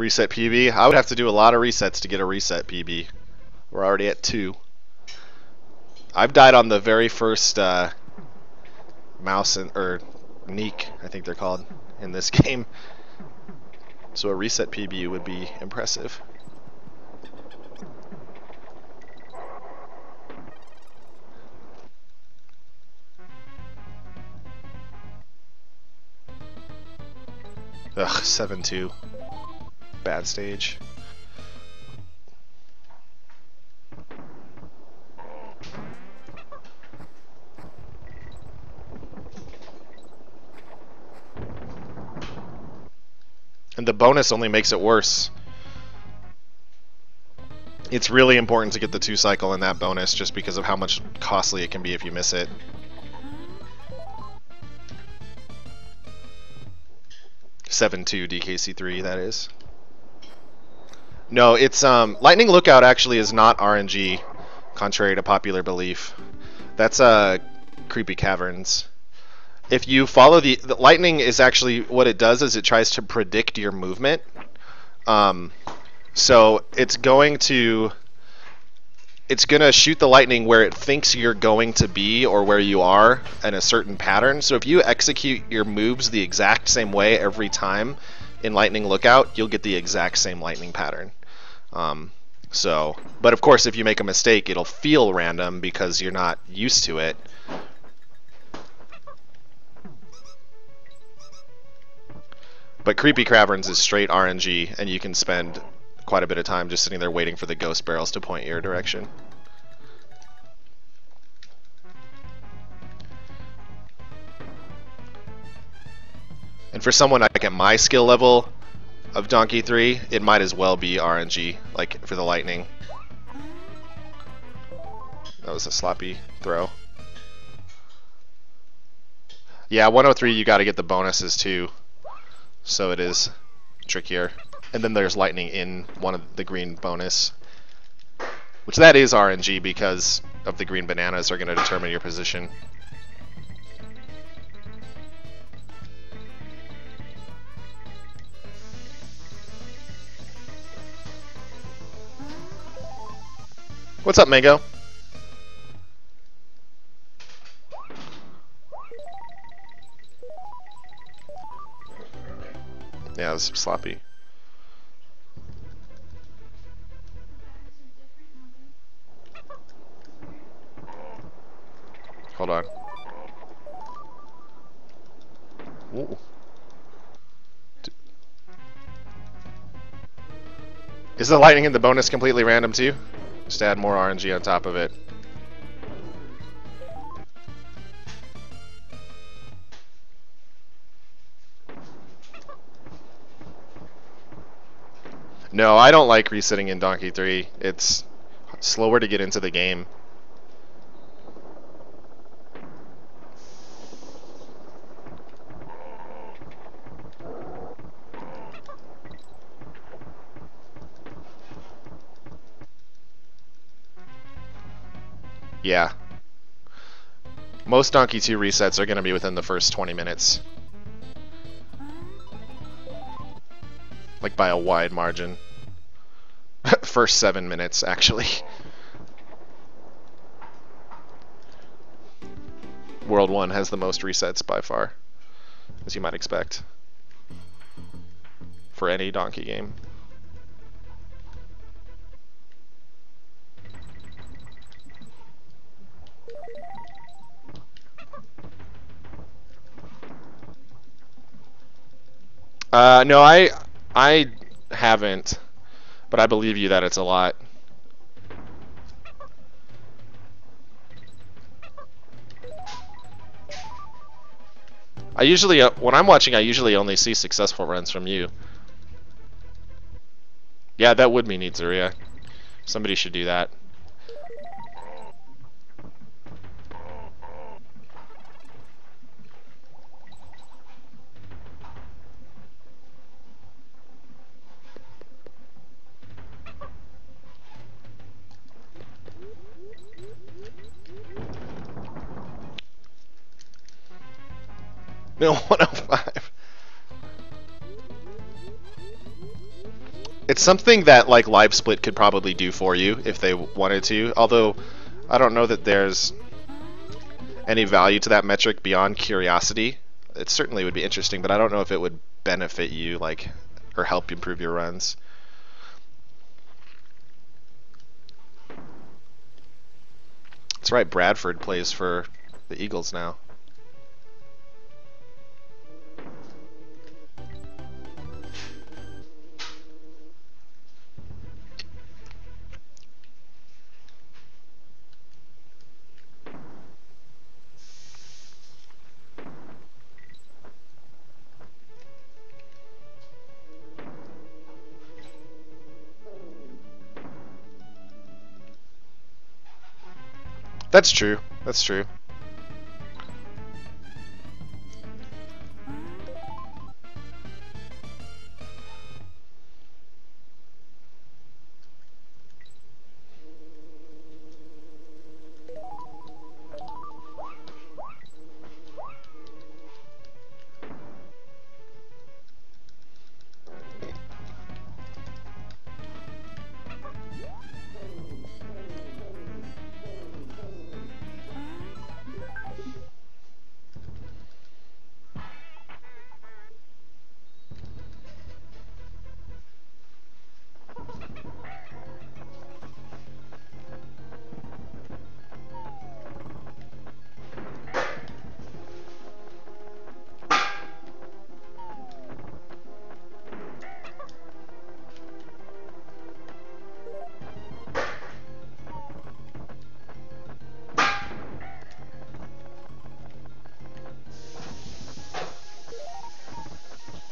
Reset PB. I would have to do a lot of resets to get a reset PB. We're already at two. I've died on the very first uh, mouse and or Neek, I think they're called in this game. So a reset PB would be impressive. Ugh, 7-2. Bad stage. And the bonus only makes it worse. It's really important to get the two cycle in that bonus just because of how much costly it can be if you miss it. Seven two DKC three that is. No, it's um Lightning Lookout actually is not RNG, contrary to popular belief. That's uh creepy caverns. If you follow the, the, lightning is actually what it does is it tries to predict your movement. Um, so it's going to it's going to shoot the lightning where it thinks you're going to be or where you are in a certain pattern. So if you execute your moves the exact same way every time in lightning lookout you'll get the exact same lightning pattern um, so but of course if you make a mistake it'll feel random because you're not used to it But Creepy Caverns is straight RNG, and you can spend quite a bit of time just sitting there waiting for the ghost barrels to point your direction. And for someone like at my skill level of Donkey 3, it might as well be RNG, like for the lightning. That was a sloppy throw. Yeah, 103 you gotta get the bonuses too so it is trickier. And then there's lightning in one of the green bonus, which that is RNG because of the green bananas are going to determine your position. What's up, Mango? Yeah, it's sloppy. Hold on. Ooh. Is the lightning in the bonus completely random too? Just add more RNG on top of it. No, I don't like resetting in Donkey 3. It's slower to get into the game. Yeah. Most Donkey 2 resets are going to be within the first 20 minutes. Like by a wide margin. First seven minutes, actually. World 1 has the most resets by far, as you might expect, for any Donkey game. Uh, no, I I haven't, but I believe you that it's a lot. I usually, uh, when I'm watching, I usually only see successful runs from you. Yeah, that would mean Itzuria. Somebody should do that. No, 105. It's something that like Live Split could probably do for you if they wanted to. Although I don't know that there's any value to that metric beyond curiosity. It certainly would be interesting, but I don't know if it would benefit you like or help improve your runs. That's right, Bradford plays for the Eagles now. That's true. That's true.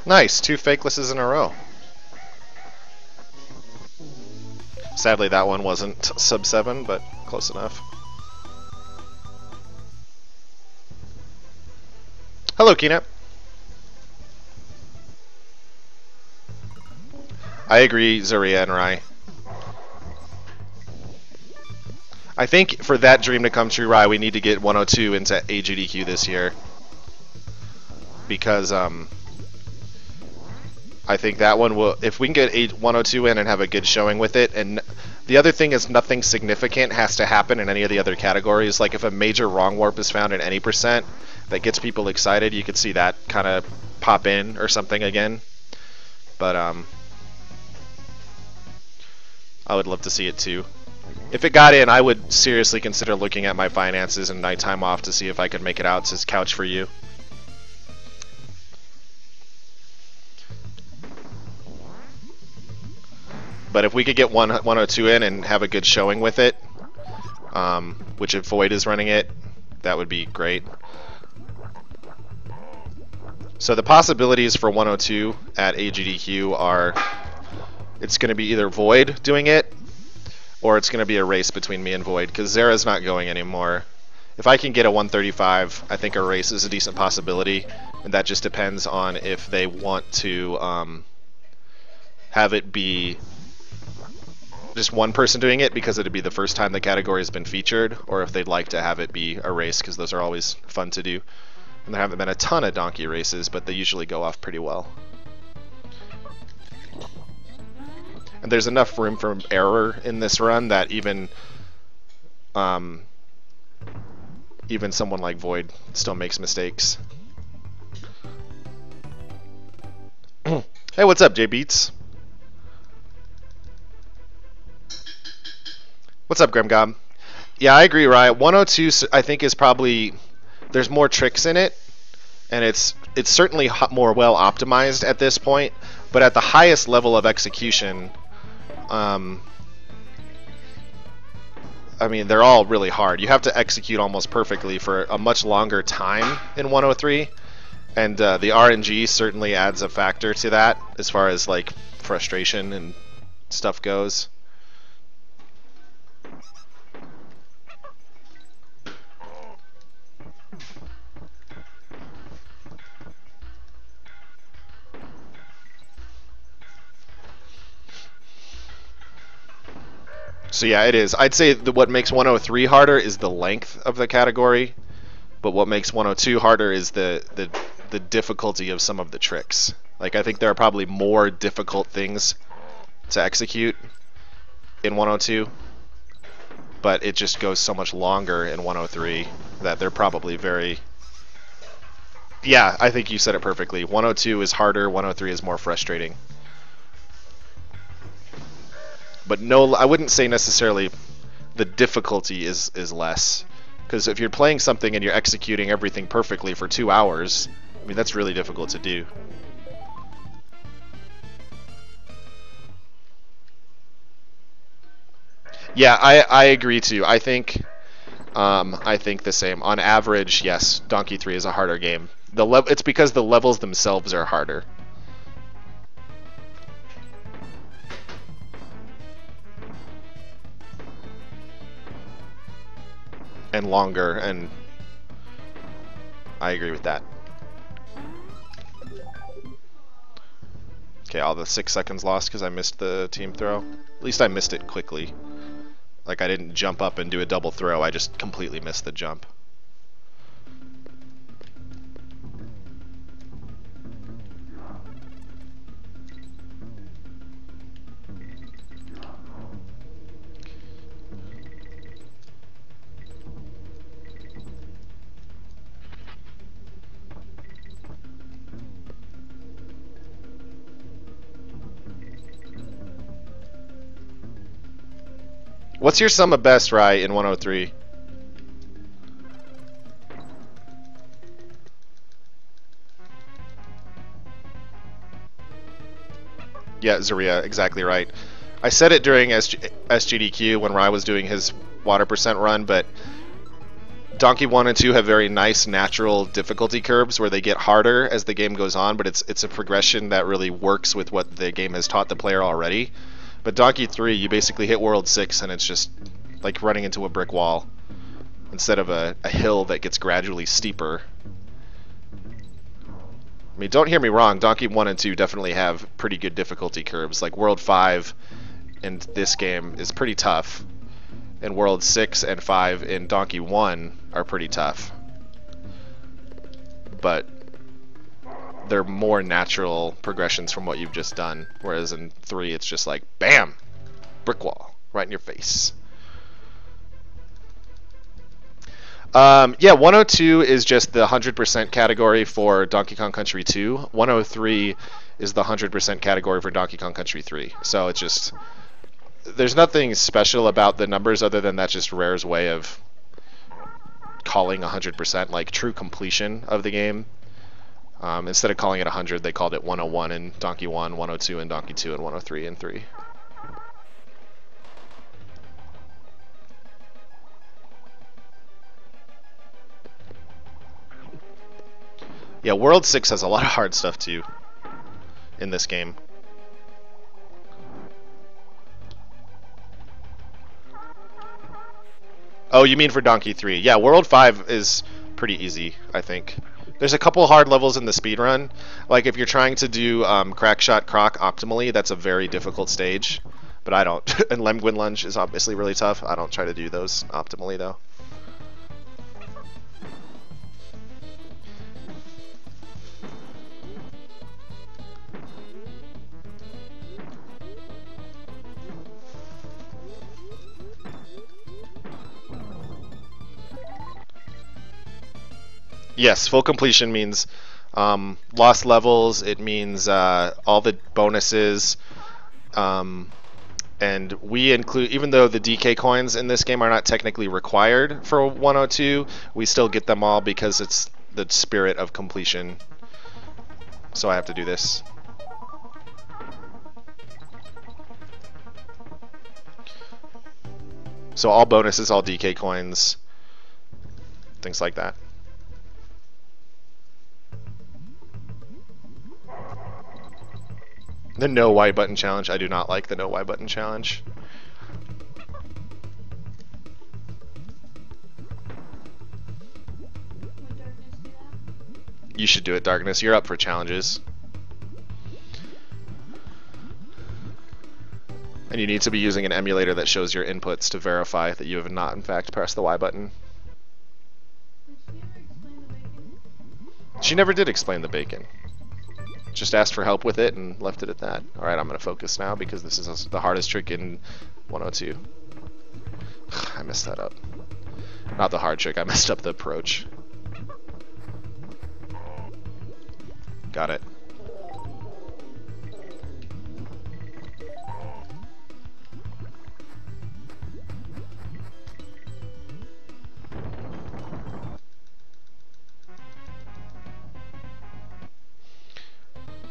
Nice, two fakelesses in a row. Sadly, that one wasn't sub 7, but close enough. Hello, Keenap. I agree, Zaria and Rai. I think for that dream to come true, Rai, we need to get 102 into AGDQ this year. Because, um, I think that one will, if we can get 102 in and have a good showing with it, and the other thing is nothing significant has to happen in any of the other categories. Like if a major wrong warp is found in any percent that gets people excited, you could see that kind of pop in or something again. But um, I would love to see it too. If it got in, I would seriously consider looking at my finances and nighttime off to see if I could make it out to couch for you. But if we could get one 102 in and have a good showing with it, um, which if Void is running it, that would be great. So the possibilities for 102 at AGDQ are it's going to be either Void doing it or it's going to be a race between me and Void because Zera's not going anymore. If I can get a 135, I think a race is a decent possibility, and that just depends on if they want to um, have it be just one person doing it because it'd be the first time the category has been featured, or if they'd like to have it be a race because those are always fun to do. And there haven't been a ton of donkey races, but they usually go off pretty well. And there's enough room for error in this run that even um, even someone like Void still makes mistakes. hey, what's up, J Beats? What's up, Grimgob? Yeah, I agree, Riot. 102, I think, is probably there's more tricks in it, and it's it's certainly more well optimized at this point. But at the highest level of execution, um, I mean, they're all really hard. You have to execute almost perfectly for a much longer time in 103, and uh, the RNG certainly adds a factor to that as far as like frustration and stuff goes. So yeah, it is. I'd say that what makes 103 harder is the length of the category, but what makes 102 harder is the the the difficulty of some of the tricks. Like I think there are probably more difficult things to execute in 102, but it just goes so much longer in 103 that they're probably very. Yeah, I think you said it perfectly. 102 is harder, 103 is more frustrating. But no, I wouldn't say necessarily the difficulty is is less. Because if you're playing something and you're executing everything perfectly for two hours, I mean that's really difficult to do. Yeah, I, I agree too. I think um, I think the same. On average, yes, Donkey 3 is a harder game. The it's because the levels themselves are harder. And longer, and I agree with that. Okay, all the six seconds lost because I missed the team throw. At least I missed it quickly. Like I didn't jump up and do a double throw, I just completely missed the jump. What's your sum of best, Rye, in 103? Yeah, Zaria, exactly right. I said it during SG SGDQ when Rye was doing his water percent run, but Donkey 1 and 2 have very nice natural difficulty curves where they get harder as the game goes on, but it's it's a progression that really works with what the game has taught the player already. But Donkey 3, you basically hit World 6 and it's just like running into a brick wall instead of a, a hill that gets gradually steeper. I mean, don't hear me wrong, Donkey 1 and 2 definitely have pretty good difficulty curves. Like World 5 in this game is pretty tough, and World 6 and 5 in Donkey 1 are pretty tough. But they're more natural progressions from what you've just done. Whereas in three, it's just like bam, brick wall right in your face. Um, yeah, 102 is just the 100% category for Donkey Kong Country 2. 103 is the 100% category for Donkey Kong Country 3. So it's just there's nothing special about the numbers other than that's just Rare's way of calling 100% like true completion of the game. Um, instead of calling it 100, they called it 101 in Donkey 1, 102 in Donkey 2, and 103 in 3. Yeah, World 6 has a lot of hard stuff too in this game. Oh, you mean for Donkey 3. Yeah, World 5 is pretty easy, I think. There's a couple hard levels in the speed run. Like if you're trying to do um, Crackshot Croc optimally, that's a very difficult stage. But I don't. and Lemguin Lunge is obviously really tough. I don't try to do those optimally though. Yes, full completion means um, lost levels. It means uh, all the bonuses. Um, and we include, even though the DK coins in this game are not technically required for 102, we still get them all because it's the spirit of completion. So I have to do this. So all bonuses, all DK coins, things like that. The no Y button challenge. I do not like the no Y button challenge. You should do it, Darkness. You're up for challenges. And you need to be using an emulator that shows your inputs to verify that you have not, in fact, pressed the Y button. She never did explain the bacon. Just asked for help with it and left it at that. Alright, I'm going to focus now because this is the hardest trick in 102. I messed that up. Not the hard trick, I messed up the approach. Got it.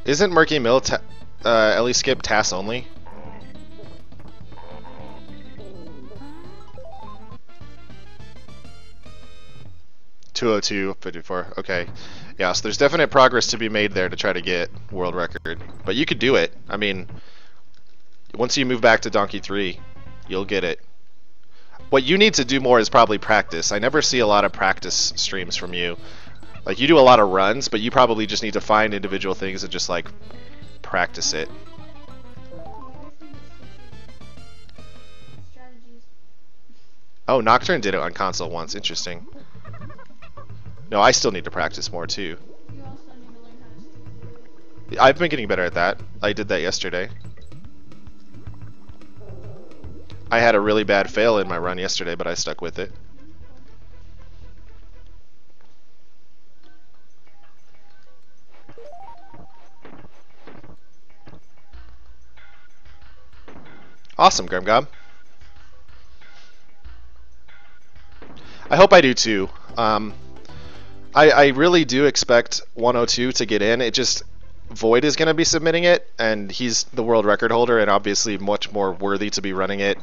Isn't Murky Mill ta uh, Ellie skip TAS only? Two oh two fifty four. Okay, yeah. So there's definite progress to be made there to try to get world record. But you could do it. I mean, once you move back to Donkey three, you'll get it. What you need to do more is probably practice. I never see a lot of practice streams from you. Like you do a lot of runs, but you probably just need to find individual things and just like practice it. Oh, Nocturne did it on console once. Interesting. No, I still need to practice more too. I've been getting better at that. I did that yesterday. I had a really bad fail in my run yesterday, but I stuck with it. Awesome, Grimgob. I hope I do too. Um, I, I really do expect 102 to get in. It just Void is going to be submitting it, and he's the world record holder, and obviously much more worthy to be running it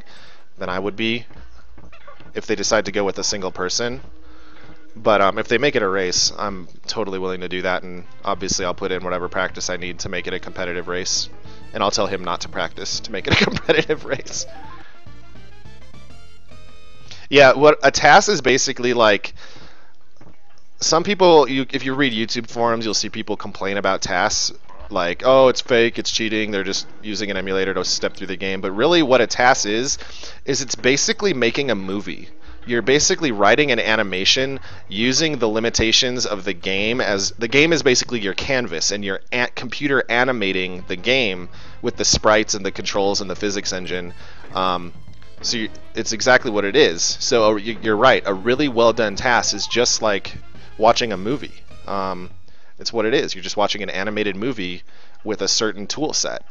than I would be if they decide to go with a single person. But um, if they make it a race, I'm totally willing to do that, and obviously I'll put in whatever practice I need to make it a competitive race and I'll tell him not to practice to make it a competitive race. Yeah, what a TAS is basically like. Some people, you, if you read YouTube forums, you'll see people complain about TAS, like, oh, it's fake, it's cheating, they're just using an emulator to step through the game. But really, what a TAS is, is it's basically making a movie you're basically writing an animation using the limitations of the game as the game is basically your canvas and you're computer animating the game with the sprites and the controls and the physics engine. Um, so you, it's exactly what it is. So uh, you're right. A really well done TAS is just like watching a movie. Um, it's what it is. You're just watching an animated movie with a certain tool set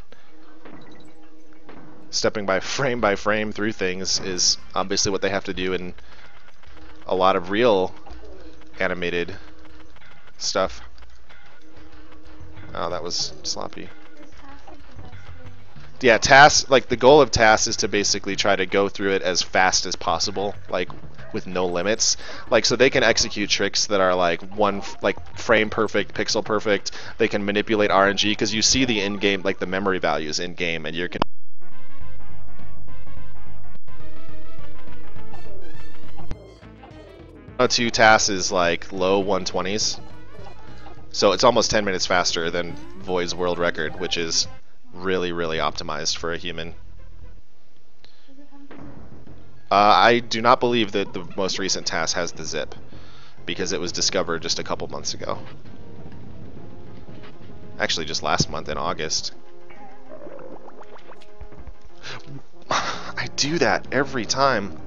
stepping by frame by frame through things is obviously what they have to do in a lot of real animated stuff. Oh, that was sloppy. Yeah, TAS, like the goal of TAS is to basically try to go through it as fast as possible, like with no limits. Like so they can execute tricks that are like one like frame perfect, pixel perfect. They can manipulate RNG because you see the in-game like the memory values in game and you're 2 TAS is like low 120s. So it's almost 10 minutes faster than Void's world record, which is really, really optimized for a human. Uh, I do not believe that the most recent TAS has the zip, because it was discovered just a couple months ago. Actually, just last month in August. I do that every time.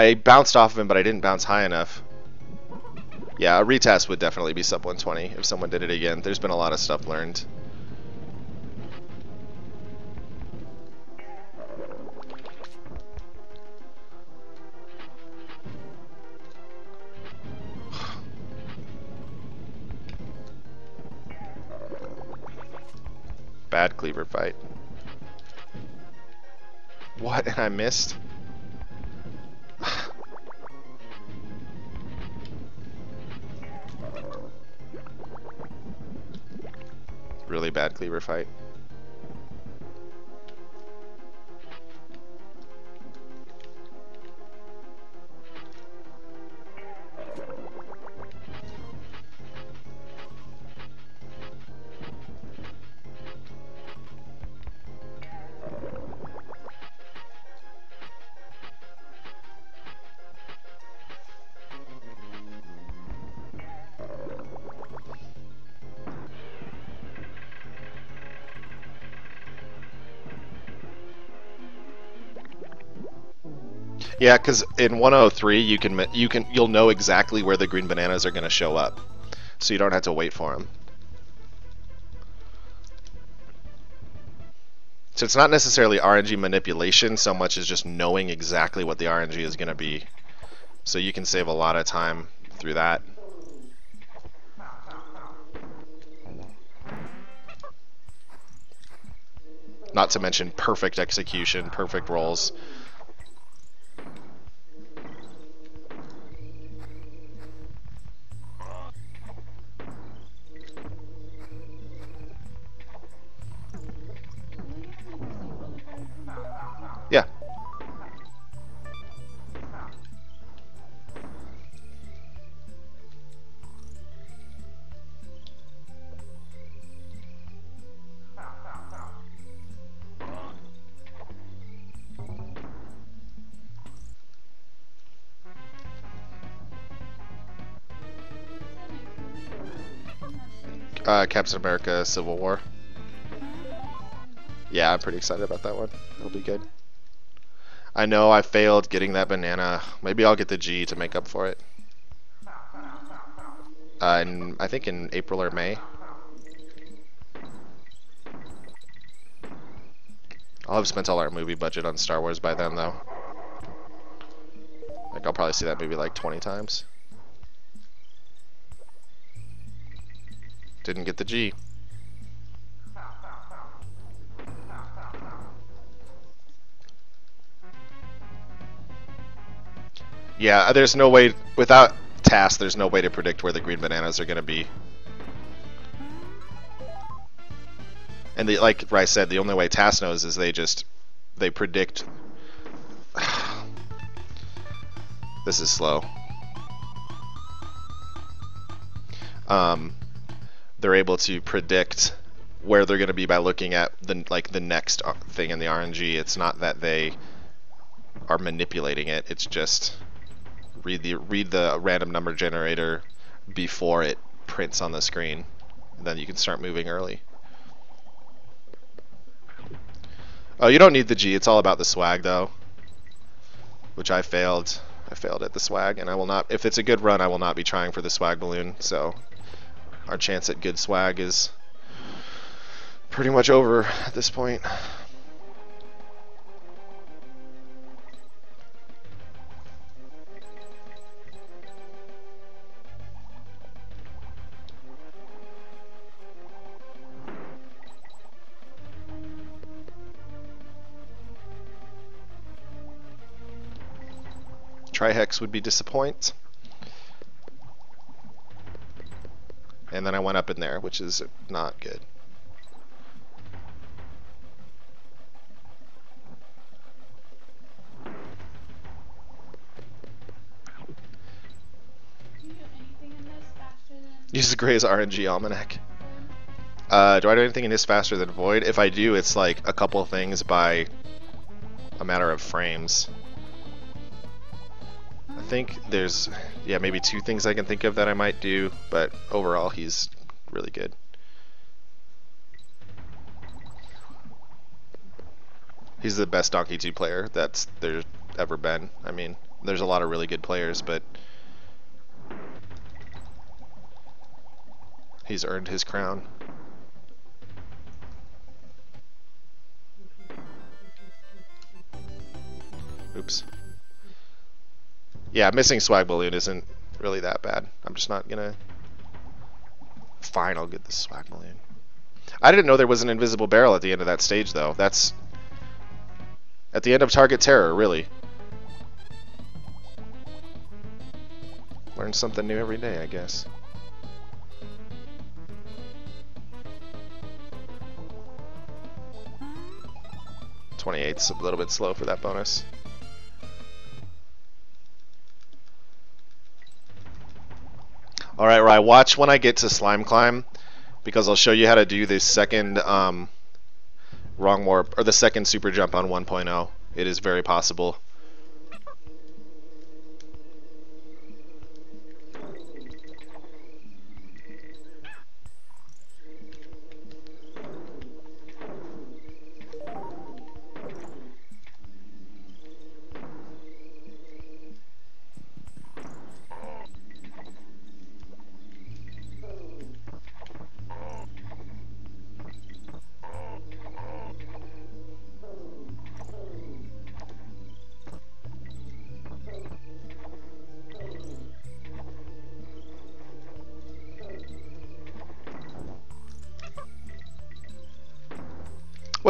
I bounced off of him, but I didn't bounce high enough. Yeah, a retest would definitely be sub 120 if someone did it again. There's been a lot of stuff learned. Bad Kleaver fight. What? And I missed? Really bad Kleaver fight. Yeah, because in 103 you can you can you'll know exactly where the green bananas are going to show up, so you don't have to wait for them. So it's not necessarily RNG manipulation so much as just knowing exactly what the RNG is going to be. So you can save a lot of time through that. Not to mention perfect execution, perfect rolls. Uh, Captain America Civil War. Yeah, I'm pretty excited about that one. It'll be good. I know I failed getting that banana. Maybe I'll get the G to make up for it. Uh, in, I think in April or May. I'll have spent all our movie budget on Star Wars by then, though. Like, I'll probably see that movie like 20 times. Didn't get the G. Yeah, there's no way, without TAS, there's no way to predict where the green bananas are going to be. And the, like Rice said, the only way TAS knows is they just, they predict. this is slow. Um, they're able to predict where they're going to be by looking at the like the next uh, thing in the RNG. It's not that they are manipulating it. It's just read the read the random number generator before it prints on the screen. Then you can start moving early. Oh, you don't need the G. It's all about the swag, though. Which I failed. I failed at the swag, and I will not. If it's a good run, I will not be trying for the swag balloon. So our chance at good swag is pretty much over at this point. Trihex would be disappoint. And then I went up in there, which is not good. Use Gray's RNG Almanac. Uh, do I do anything in this faster than Void? If I do, it's like a couple things by a matter of frames think there's, yeah, maybe two things I can think of that I might do, but overall he's really good. He's the best Donkey 2 player that's there's ever been. I mean, there's a lot of really good players, but he's earned his crown. Oops. Yeah, missing swag balloon isn't really that bad. I'm just not gonna. Fine, I'll get the swag balloon. I didn't know there was an invisible barrel at the end of that stage, though. That's at the end of Target Terror, really. Learn something new every day, I guess. Twenty-eight's a little bit slow for that bonus. Alright, right, watch when I get to Slime Climb, because I'll show you how to do the second um, wrong warp, or the second super jump on 1.0. It is very possible.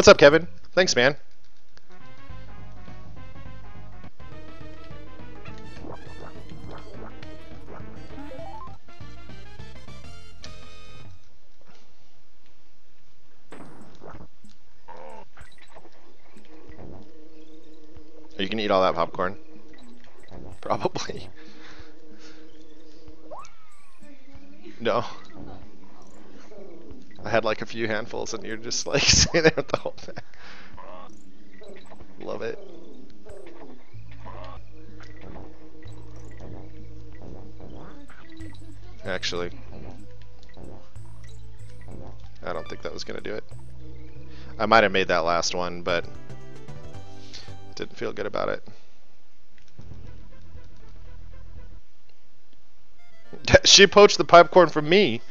What's up, Kevin? Thanks, man. Are you gonna eat all that popcorn? Probably. No. I had like a few handfuls and you're just like sitting there with the whole thing. Love it. Actually, I don't think that was gonna do it. I might have made that last one, but didn't feel good about it. she poached the popcorn from me.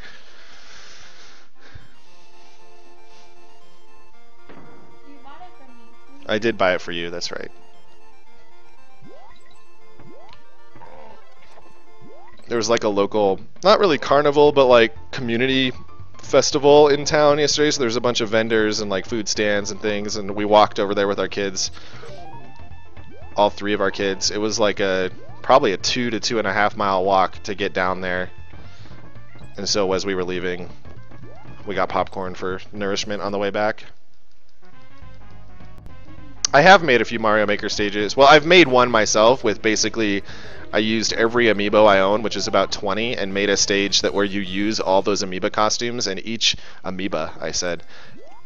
I did buy it for you, that's right. There was like a local, not really carnival, but like community festival in town yesterday. So there's a bunch of vendors and like food stands and things, and we walked over there with our kids. All three of our kids. It was like a probably a two to two and a half mile walk to get down there. And so as we were leaving, we got popcorn for nourishment on the way back. I have made a few Mario Maker stages. Well, I've made one myself with basically I used every amiibo I own, which is about 20, and made a stage that where you use all those amiibo costumes and each amoeba, I said,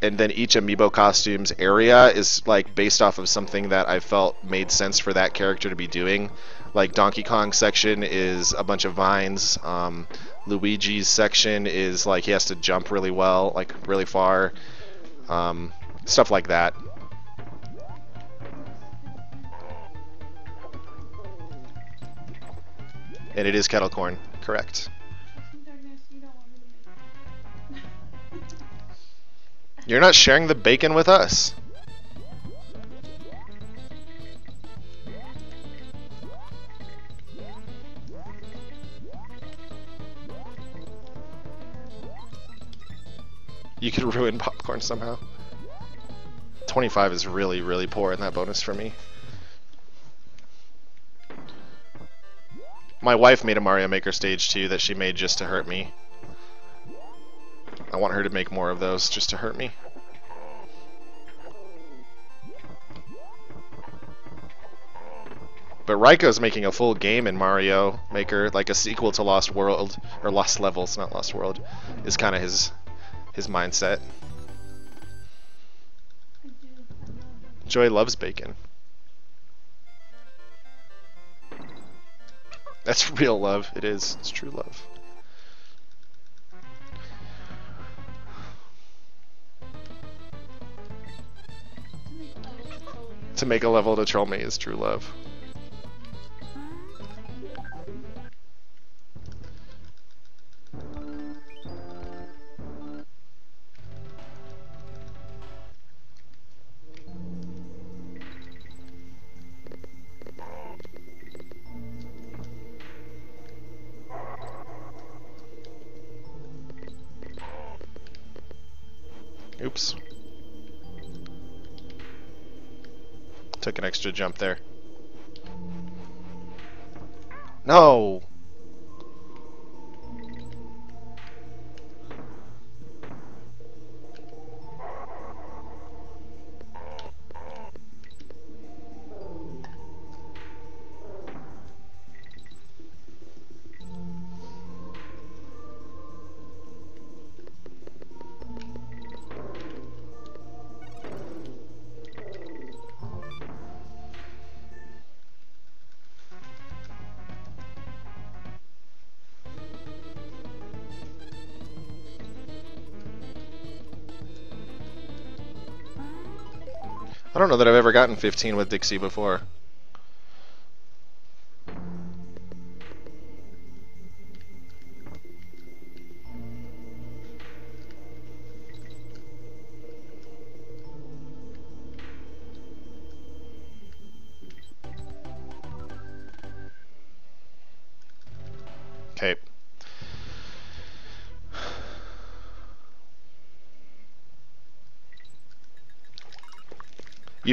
and then each amiibo costume's area is like based off of something that I felt made sense for that character to be doing. Like Donkey Kong section is a bunch of vines. Um, Luigi's section is like he has to jump really well, like really far. Um, stuff like that. And it is kettle corn, correct. You're not sharing the bacon with us. You could ruin popcorn somehow. 25 is really, really poor in that bonus for me. My wife made a Mario Maker stage too that she made just to hurt me. I want her to make more of those just to hurt me. But Raiko's making a full game in Mario Maker, like a sequel to Lost World or Lost Levels, not Lost World, is kind of his his mindset. I do. I love it. Joy loves bacon. That's real love. It is. It's true love. To make a level to troll me is true love. Took an extra jump there. No! Know that I've ever gotten 15 with Dixie before.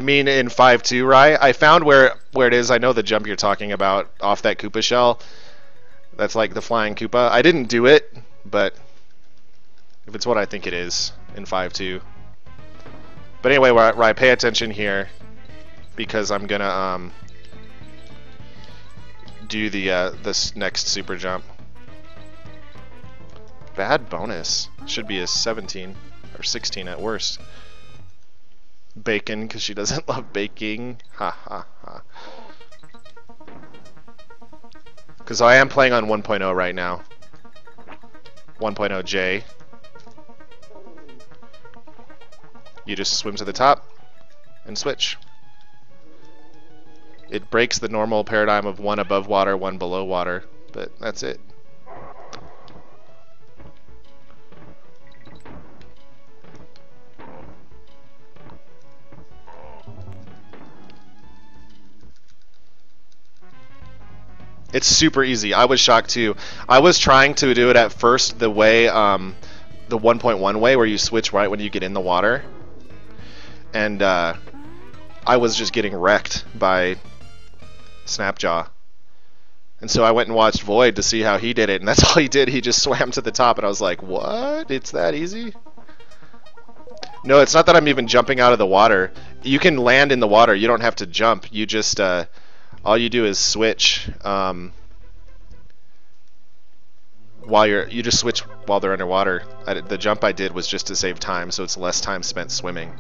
You mean in five two, right? I found where where it is. I know the jump you're talking about off that Koopa shell. That's like the flying Koopa. I didn't do it, but if it's what I think it is in five two. But anyway, I pay attention here because I'm gonna um, do the uh, this next super jump. Bad bonus should be a 17 or 16 at worst. Bacon because she doesn't love baking. Ha ha ha. Because I am playing on 1.0 right now. 1.0J. You just swim to the top and switch. It breaks the normal paradigm of one above water, one below water, but that's it. It's super easy. I was shocked too. I was trying to do it at first the way, um, the 1.1 way, where you switch right when you get in the water, and uh, I was just getting wrecked by Snapjaw. And so I went and watched Void to see how he did it, and that's all he did. He just swam to the top, and I was like, "What? It's that easy?" No, it's not that I'm even jumping out of the water. You can land in the water. You don't have to jump. You just uh, all you do is switch um, while you're you just switch while they're underwater. I, the jump I did was just to save time, so it's less time spent swimming.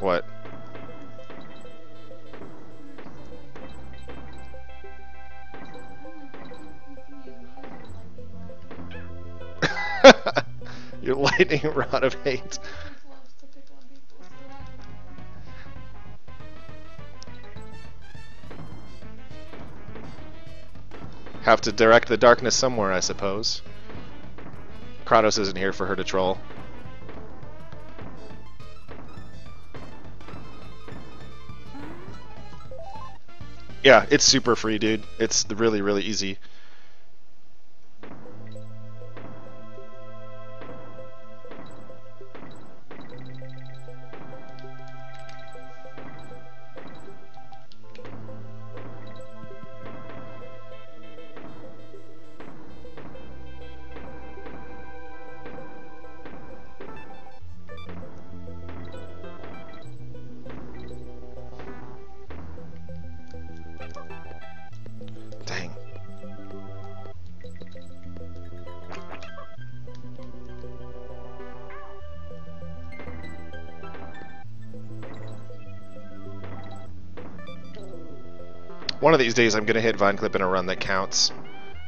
What? Your lightning rod of hate. Have to direct the darkness somewhere, I suppose. Kratos isn't here for her to troll. Yeah, it's super free, dude. It's really, really easy. One of these days I'm gonna hit Vine Clip in a run that counts.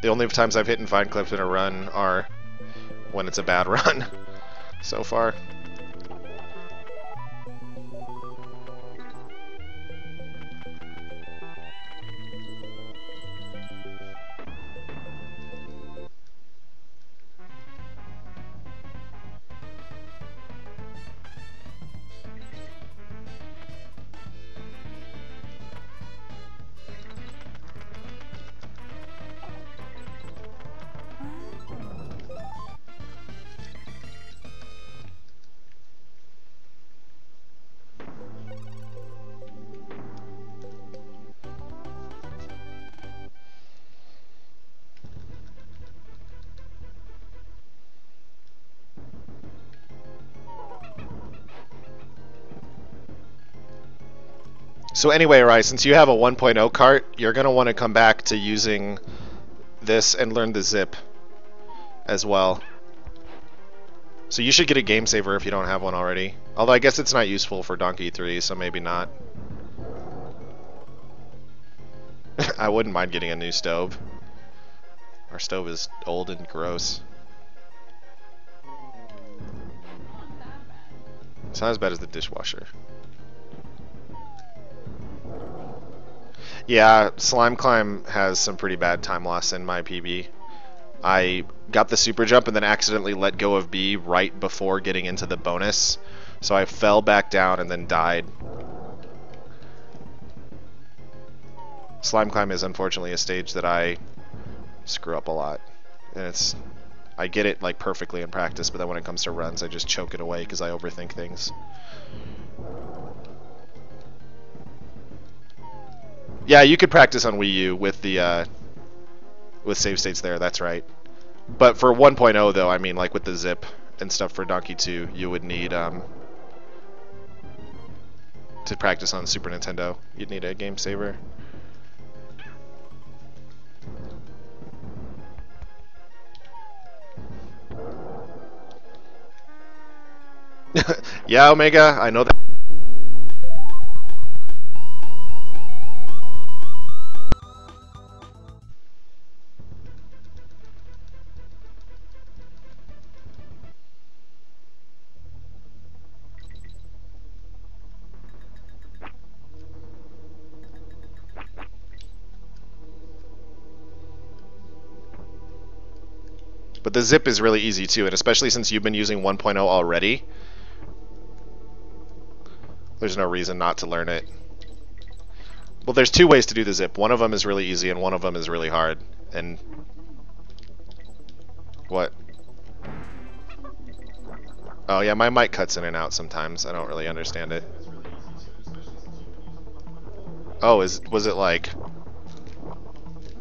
The only times I've hit in Vine Clip in a run are when it's a bad run so far. So anyway, Rai, since you have a 1.0 cart, you're going to want to come back to using this and learn the zip as well. So you should get a game saver if you don't have one already. Although I guess it's not useful for Donkey 3, so maybe not. I wouldn't mind getting a new stove. Our stove is old and gross. It's not as bad as the dishwasher. Yeah, Slime Climb has some pretty bad time loss in my PB. I got the super jump and then accidentally let go of B right before getting into the bonus. So I fell back down and then died. Slime Climb is unfortunately a stage that I screw up a lot. And it's I get it like perfectly in practice, but then when it comes to runs, I just choke it away because I overthink things. Yeah, you could practice on Wii U with the uh, with save states there. That's right. But for 1.0 though, I mean, like with the zip and stuff for Donkey 2, you would need um, to practice on Super Nintendo. You'd need a game saver. yeah, Omega, I know that. But the zip is really easy too, and especially since you've been using 1.0 already, there's no reason not to learn it. Well, there's two ways to do the zip. One of them is really easy, and one of them is really hard. And what? Oh yeah, my mic cuts in and out sometimes. I don't really understand it. Oh, is was it like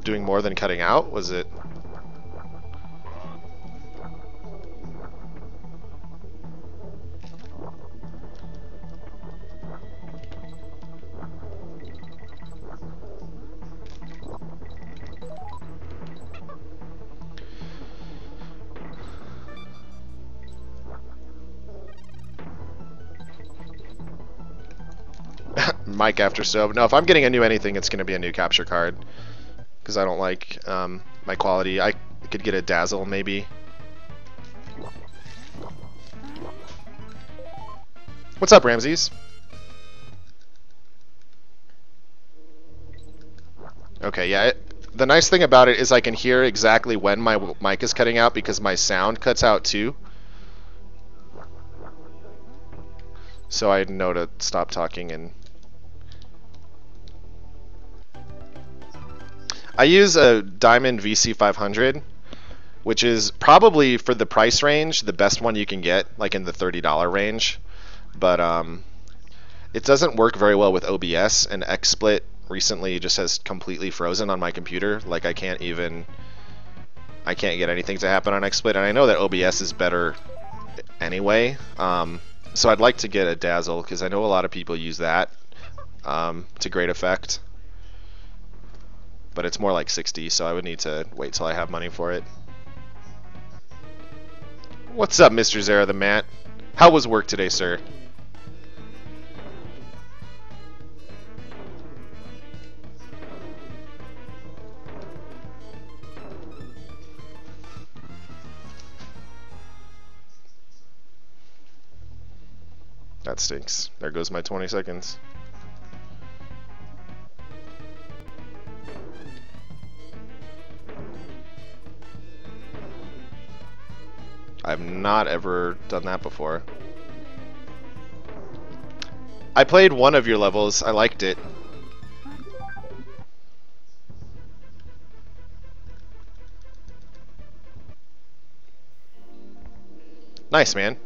doing more than cutting out? Was it? Mike after so. No, if I'm getting a new anything, it's going to be a new capture card. Because I don't like um, my quality. I could get a Dazzle, maybe. What's up, Ramses? Okay, yeah. It, the nice thing about it is I can hear exactly when my mic is cutting out because my sound cuts out too. So I know to stop talking and I use a Diamond VC500, which is probably for the price range the best one you can get, like in the $30 range. But um, it doesn't work very well with OBS, and XSplit recently just has completely frozen on my computer. Like I can't even, I can't get anything to happen on XSplit, and I know that OBS is better anyway. Um, so I'd like to get a Dazzle because I know a lot of people use that um, to great effect but it's more like 60, so I would need to wait till I have money for it. What's up, Mr. Zara the Mat? How was work today, sir? That stinks. There goes my 20 seconds. I've not ever done that before. I played one of your levels. I liked it. Nice, man.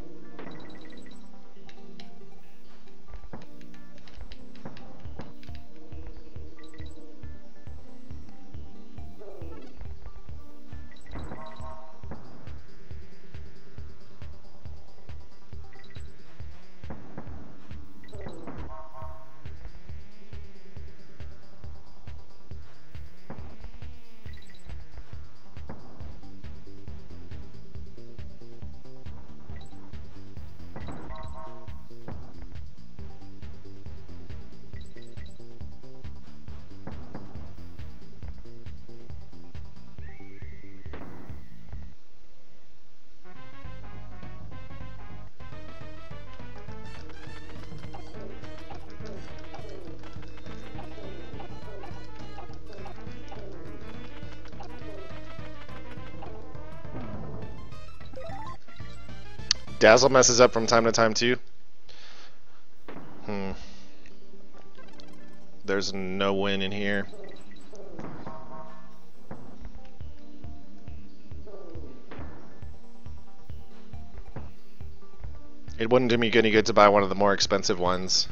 Dazzle messes up from time to time too? Hmm. There's no win in here. It wouldn't do me any good to buy one of the more expensive ones.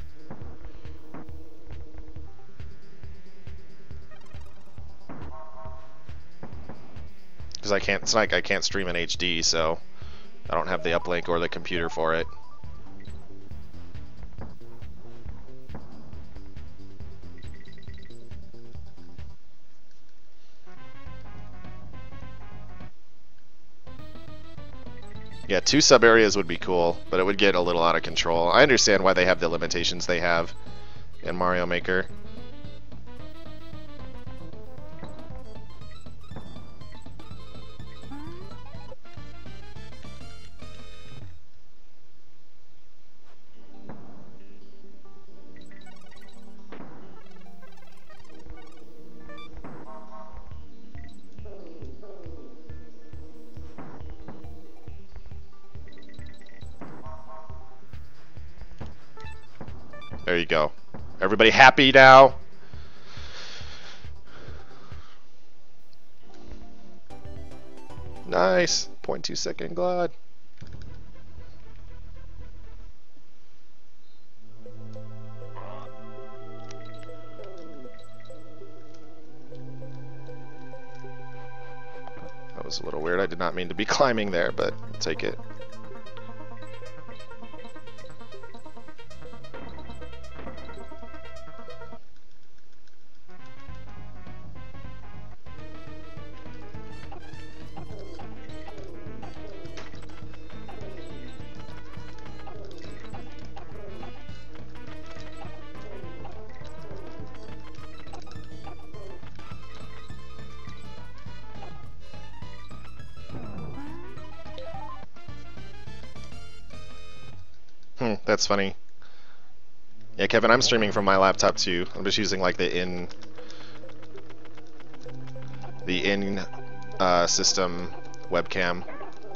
Because I can't, it's like I can't stream in HD, so... I don't have the uplink or the computer for it. Yeah, two sub areas would be cool, but it would get a little out of control. I understand why they have the limitations they have in Mario Maker. Everybody happy now? Nice. 0.2 second glide. That was a little weird. I did not mean to be climbing there, but take it. That's funny. Yeah, Kevin, I'm streaming from my laptop too. I'm just using like the in the in uh, system webcam,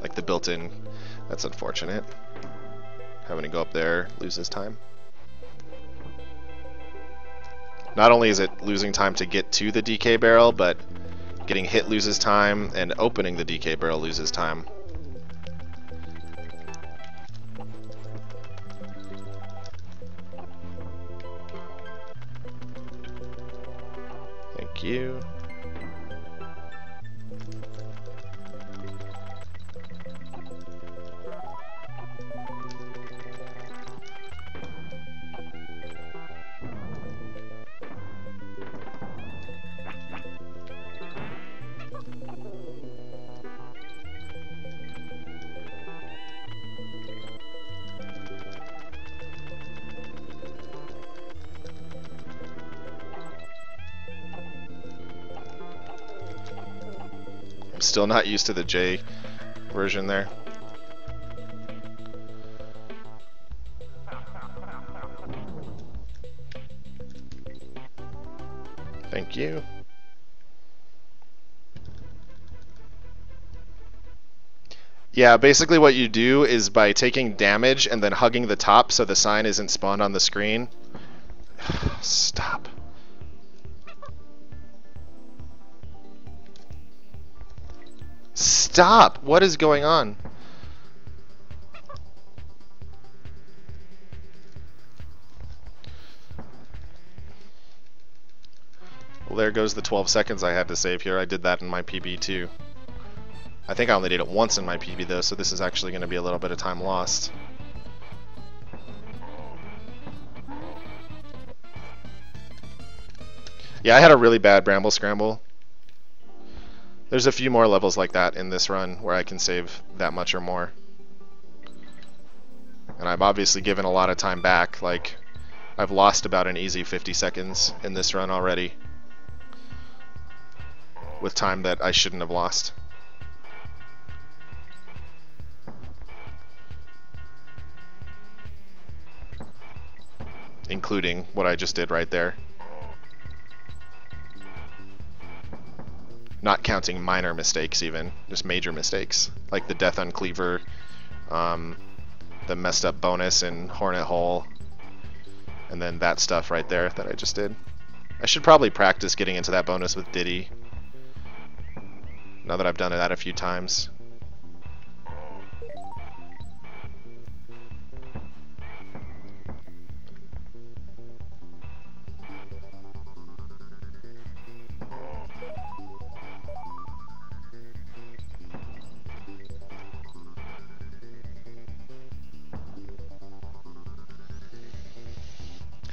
like the built-in. That's unfortunate. Having to go up there loses time. Not only is it losing time to get to the DK barrel, but getting hit loses time, and opening the DK barrel loses time. Still not used to the J version there. Thank you. Yeah, basically what you do is by taking damage and then hugging the top so the sign isn't spawned on the screen. Stop! What is going on? Well, there goes the 12 seconds I had to save here. I did that in my PB too. I think I only did it once in my PB though, so this is actually going to be a little bit of time lost. Yeah, I had a really bad Bramble Scramble. There's a few more levels like that in this run where I can save that much or more. And I've obviously given a lot of time back, like I've lost about an easy 50 seconds in this run already. With time that I shouldn't have lost. Including what I just did right there. Not counting minor mistakes even, just major mistakes, like the death on Kleaver, um, the messed up bonus in Hornet Hole, and then that stuff right there that I just did. I should probably practice getting into that bonus with Diddy, now that I've done that a few times.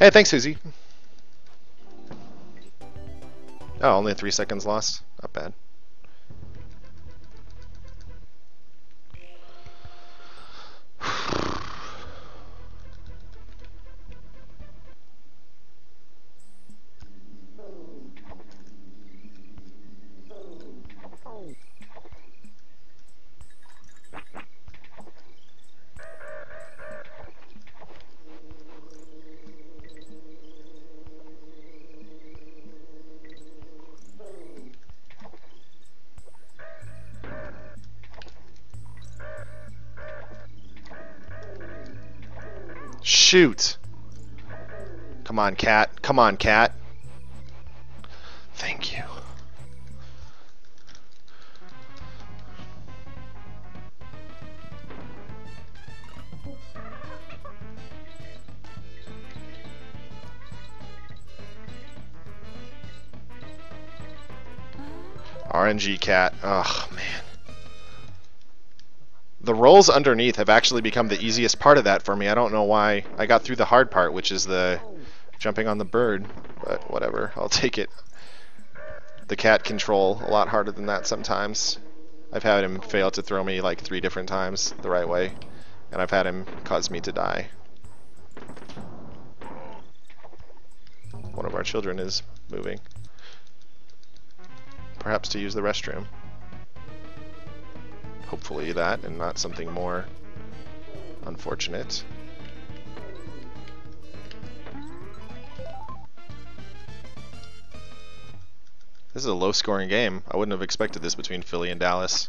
Hey, thanks, Susie. Oh, only three seconds lost. Not bad. Shoot! Come on, cat. Come on, cat. Thank you. RNG cat. Oh, man. The rolls underneath have actually become the easiest part of that for me. I don't know why. I got through the hard part, which is the jumping on the bird, but whatever. I'll take it. The cat control a lot harder than that sometimes. I've had him fail to throw me like three different times the right way, and I've had him cause me to die. One of our children is moving. Perhaps to use the restroom. Hopefully that, and not something more unfortunate. This is a low-scoring game. I wouldn't have expected this between Philly and Dallas.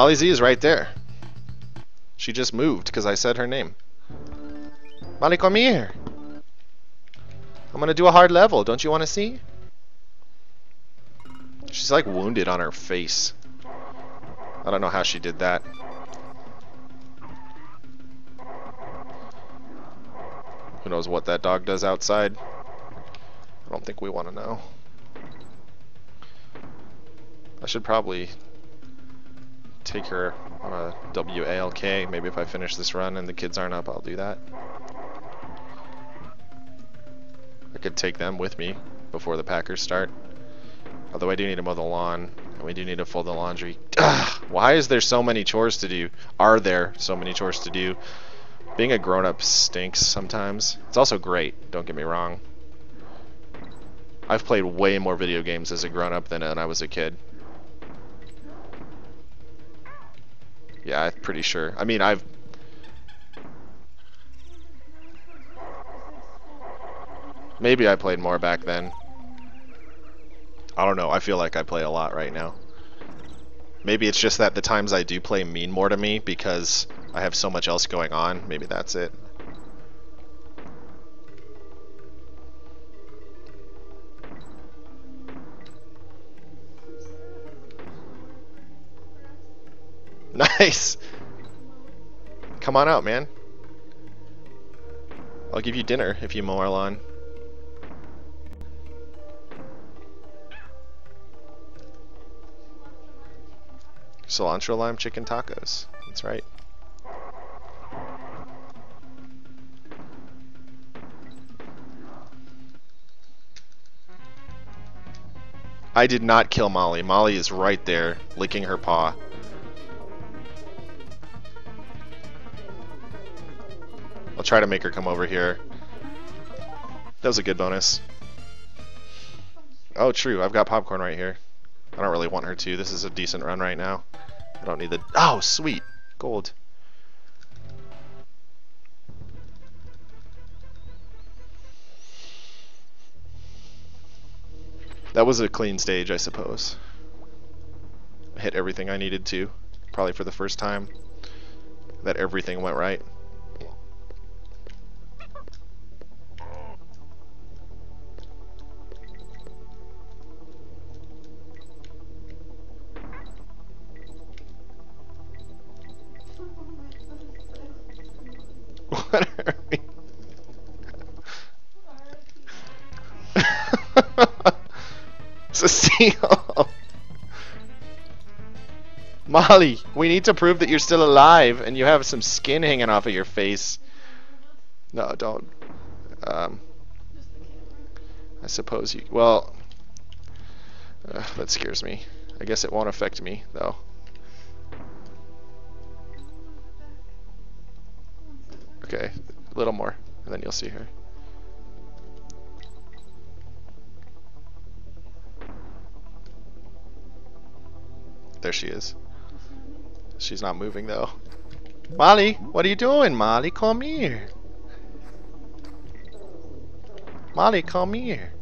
Molly Z is right there. She just moved because I said her name. Molly, come here. I'm gonna do a hard level. Don't you want to see? She's like wounded on her face. I don't know how she did that. Who knows what that dog does outside? I don't think we want to know. I should probably take her uh, on a WALK. Maybe if I finish this run and the kids aren't up, I'll do that. I could take them with me before the Packers start. Although I do need to mow the lawn, and we do need to fold the laundry. Ugh, why is there so many chores to do? Are there so many chores to do? Being a grown-up stinks sometimes. It's also great, don't get me wrong. I've played way more video games as a grown-up than when I was a kid. Yeah, I'm pretty sure. I mean, I've... Maybe I played more back then. I don't know. I feel like I play a lot right now. Maybe it's just that the times I do play mean more to me because I have so much else going on. Maybe that's it. Nice! Come on out, man. I'll give you dinner if you mow our lawn. Cilantro lime chicken tacos. That's right. I did not kill Molly. Molly is right there, licking her paw. I'll try to make her come over here. That was a good bonus. Oh, true. I've got popcorn right here. I don't really want her to. This is a decent run right now. I don't need the... Oh, sweet. Gold. That was a clean stage, I suppose. Hit everything I needed to. Probably for the first time. That everything went right. Molly! We need to prove that you're still alive and you have some skin hanging off of your face. No, don't. Um. I suppose you. Well, uh, that scares me. I guess it won't affect me, though. Okay, a little more, and then you'll see her. There she is. She's not moving though. Molly, what are you doing, Molly? Come here. Molly, come here.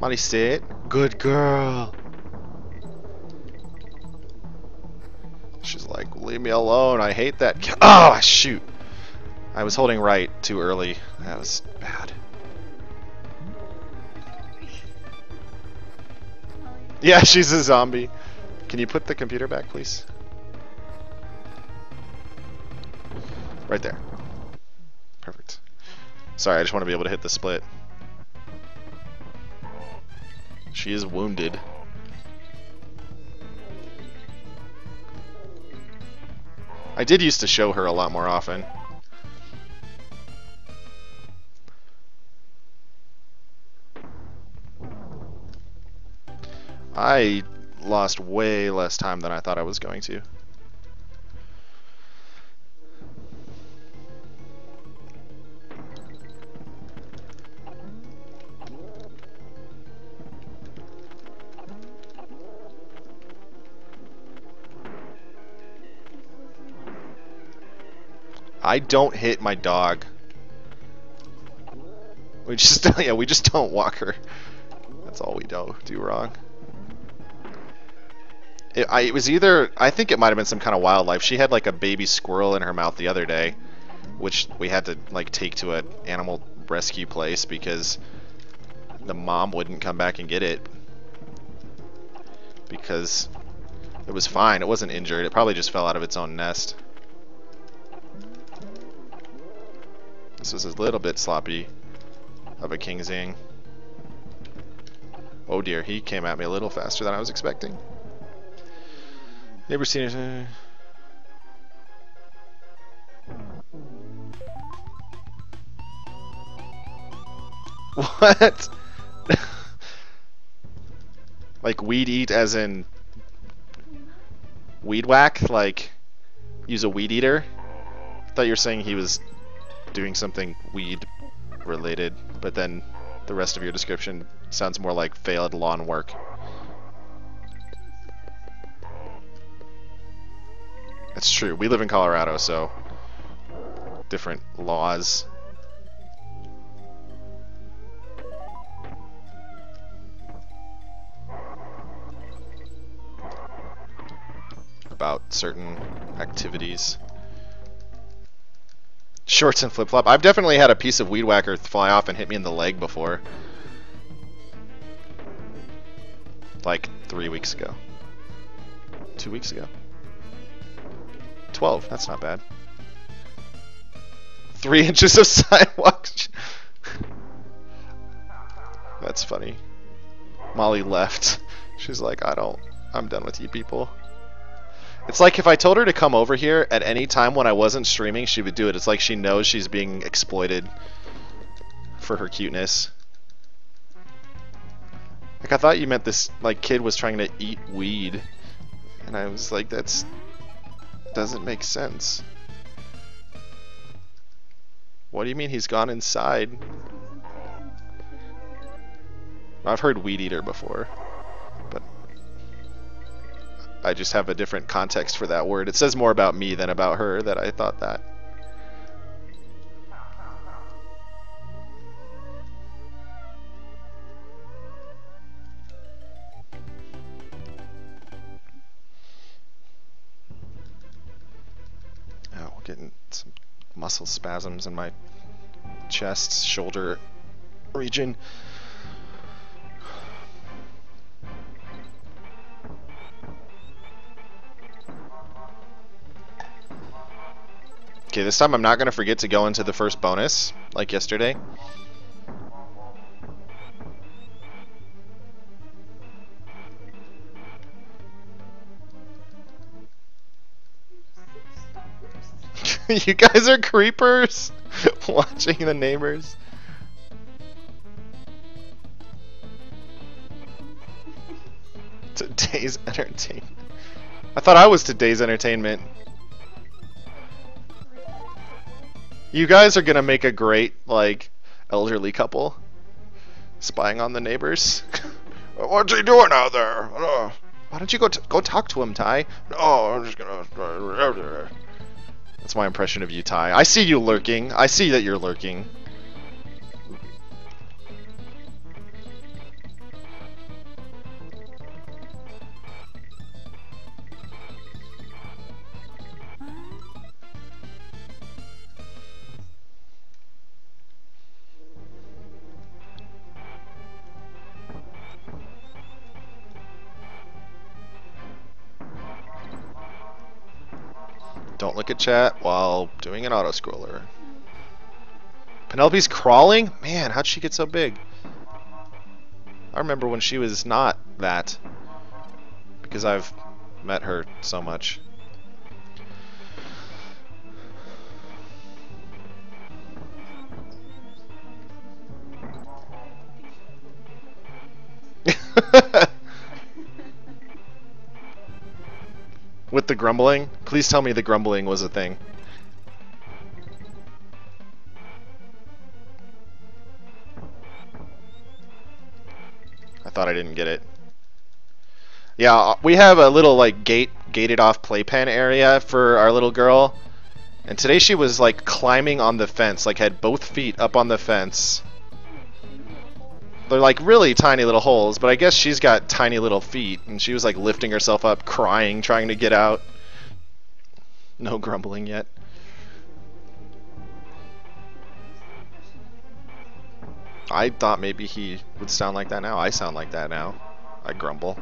Molly, sit. Good girl. She's like, leave me alone. I hate that. Oh, shoot. I was holding right too early. That was bad. Yeah, she's a zombie. Can you put the computer back, please? Right there. Perfect. Sorry, I just want to be able to hit the split. She is wounded. I did used to show her a lot more often. I lost way less time than I thought I was going to. I don't hit my dog. We just yeah, we just don't walk her. That's all we do do wrong. It, I, it was either I think it might have been some kind of wildlife. She had like a baby squirrel in her mouth the other day, which we had to like take to an animal rescue place because the mom wouldn't come back and get it because it was fine. It wasn't injured. It probably just fell out of its own nest. This was a little bit sloppy of a King Zing. Oh dear, he came at me a little faster than I was expecting. Never seen it. What? like weed eat as in weed whack? Like use a weed eater? I thought you were saying he was doing something weed related, but then the rest of your description sounds more like failed lawn work. That's true. We live in Colorado, so different laws. About certain activities. Shorts and flip flop. I've definitely had a piece of weed whacker fly off and hit me in the leg before. Like three weeks ago. Two weeks ago. 12. That's not bad. Three inches of sidewalk. That's funny. Molly left. She's like, I don't. I'm done with you people. It's like if I told her to come over here at any time when I wasn't streaming, she would do it. It's like she knows she's being exploited for her cuteness. Like I thought you meant this like kid was trying to eat weed. And I was like that's doesn't make sense. What do you mean he's gone inside? I've heard weed eater before, but I just have a different context for that word. It says more about me than about her that I thought that. Getting some muscle spasms in my chest, shoulder region. Okay, this time I'm not going to forget to go into the first bonus, like yesterday. you guys are creepers watching the neighbors. Today's entertainment. I thought I was today's entertainment. You guys are gonna make a great, like, elderly couple. Spying on the neighbors. What's he doing out there? Why don't you go go talk to him, Ty? Oh, I'm just gonna. Uh, That's my impression of you, Ty. I see you lurking. I see that you're lurking. Chat while doing an auto-scroller. Penelope's crawling? Man, how'd she get so big? I remember when she was not that. Because I've met her so much. With the grumbling? Please tell me the grumbling was a thing. I thought I didn't get it. Yeah, uh, we have a little like gate gated off playpen area for our little girl. And today she was like climbing on the fence, like had both feet up on the fence. They're like really tiny little holes, but I guess she's got tiny little feet, and she was like lifting herself up, crying, trying to get out. No grumbling yet. I thought maybe he would sound like that now. I sound like that now. I grumble.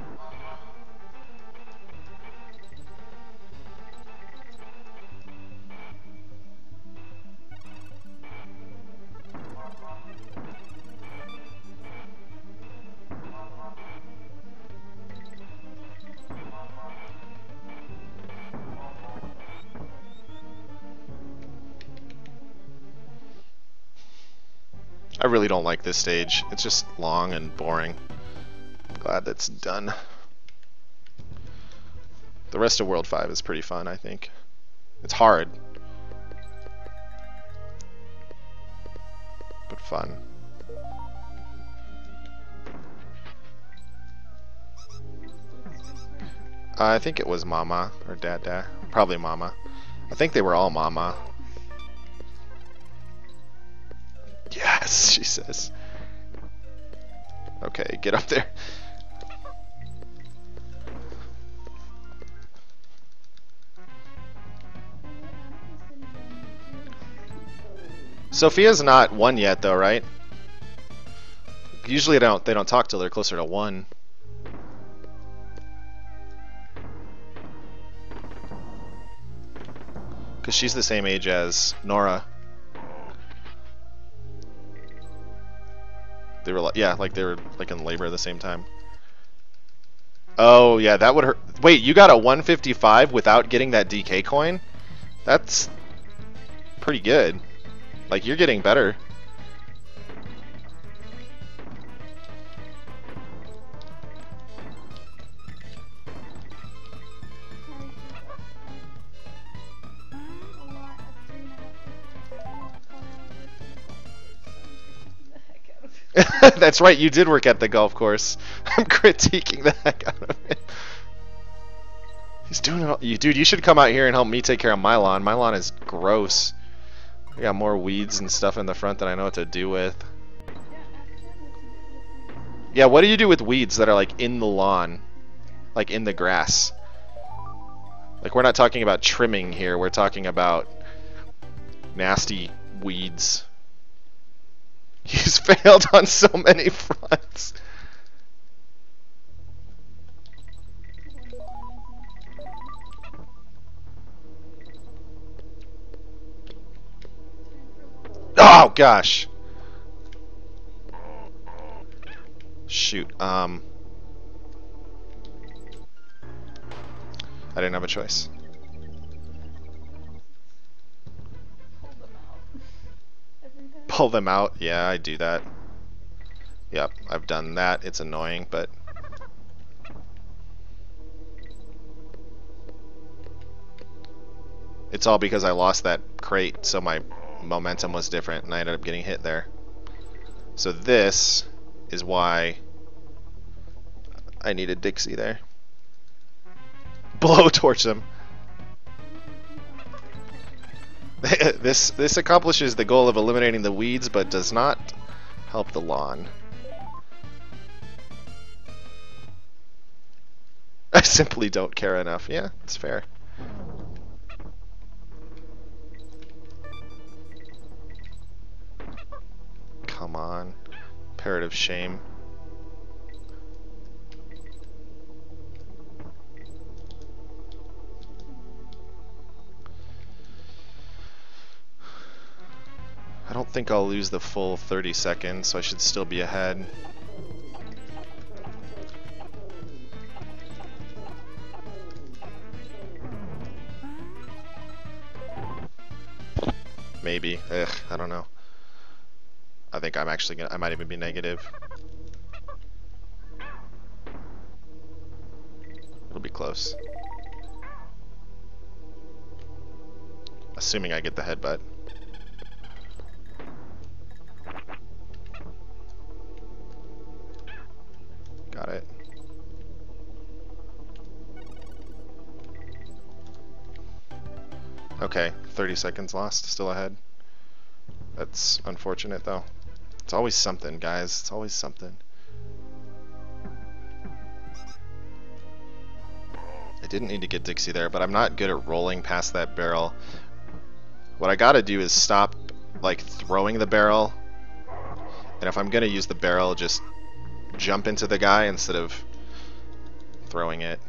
I really don't like this stage. It's just long and boring. Glad that's done. The rest of World 5 is pretty fun, I think. It's hard. But fun. I think it was Mama or Dada. Probably Mama. I think they were all Mama. She says. Okay, get up there. Sophia's not one yet, though, right? Usually, they don't they don't talk till they're closer to one. Because she's the same age as Nora. They were like, yeah, like they were like in labor at the same time. Oh yeah, that would hurt. Wait, you got a 155 without getting that DK coin? That's pretty good. Like you're getting better. That's right, you did work at the golf course. I'm critiquing the heck out of it. He's doing it all. You, dude, you should come out here and help me take care of my lawn. My lawn is gross. I got more weeds and stuff in the front than I know what to do with. Yeah, what do you do with weeds that are like in the lawn? Like in the grass? Like we're not talking about trimming here, we're talking about nasty weeds. He's failed on so many fronts. Oh gosh. Shoot. Um I didn't have a choice. Call them out. Yeah, I do that. Yep, I've done that. It's annoying, but... It's all because I lost that crate, so my momentum was different, and I ended up getting hit there. So this is why I needed Dixie there. Blowtorch them. this this accomplishes the goal of eliminating the weeds, but does not help the lawn. I simply don't care enough. Yeah, it's fair. Come on. Imperative shame. Think I'll lose the full 30 seconds, so I should still be ahead. Maybe. Ugh, I don't know. I think I'm actually gonna, I might even be negative. It'll be close. Assuming I get the headbutt. 30 seconds lost, still ahead. That's unfortunate though. It's always something, guys. It's always something. I didn't need to get Dixie there, but I'm not good at rolling past that barrel. What I gotta do is stop, like, throwing the barrel. And if I'm gonna use the barrel, just jump into the guy instead of throwing it.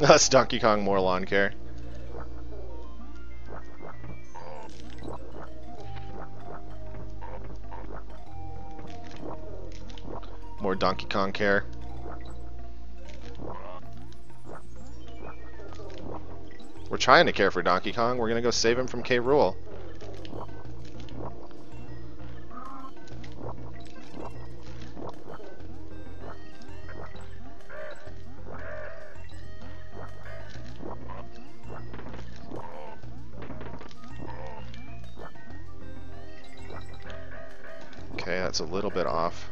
That's Donkey Kong more lawn care. More Donkey Kong care. We're trying to care for Donkey Kong. We're gonna go save him from K. Rool. A little bit off.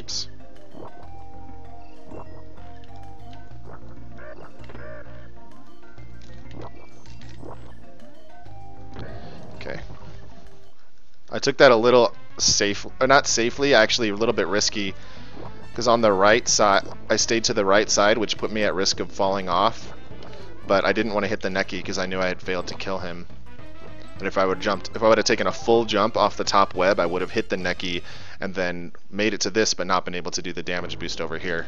Oops. Okay. I took that a little safe, or not safely, actually a little bit risky, because on the right side, I stayed to the right side, which put me at risk of falling off. But I didn't want to hit the Neki because I knew I had failed to kill him. And if I would jumped, if I would have taken a full jump off the top web, I would have hit the Neki and then made it to this, but not been able to do the damage boost over here.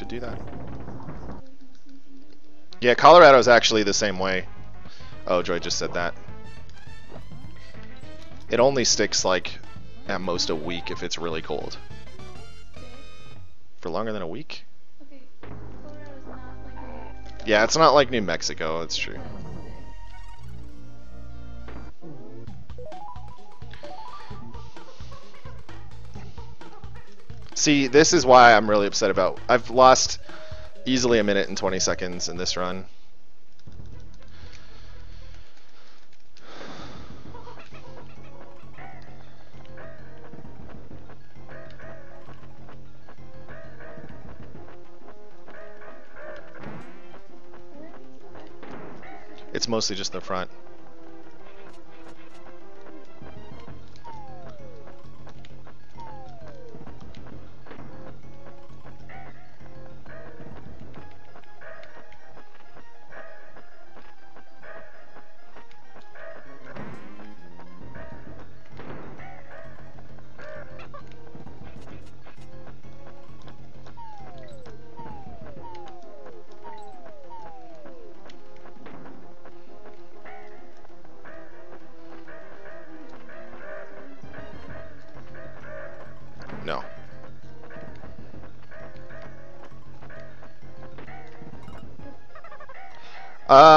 Should do that. Yeah, Colorado is actually the same way. Oh, Joy just said that. It only sticks like at most a week if it's really cold. For longer than a week? Okay, Colorado's not like Yeah, it's not like New Mexico, that's true. See, this is why I'm really upset about. I've lost easily a minute and 20 seconds in this run. It's mostly just the front.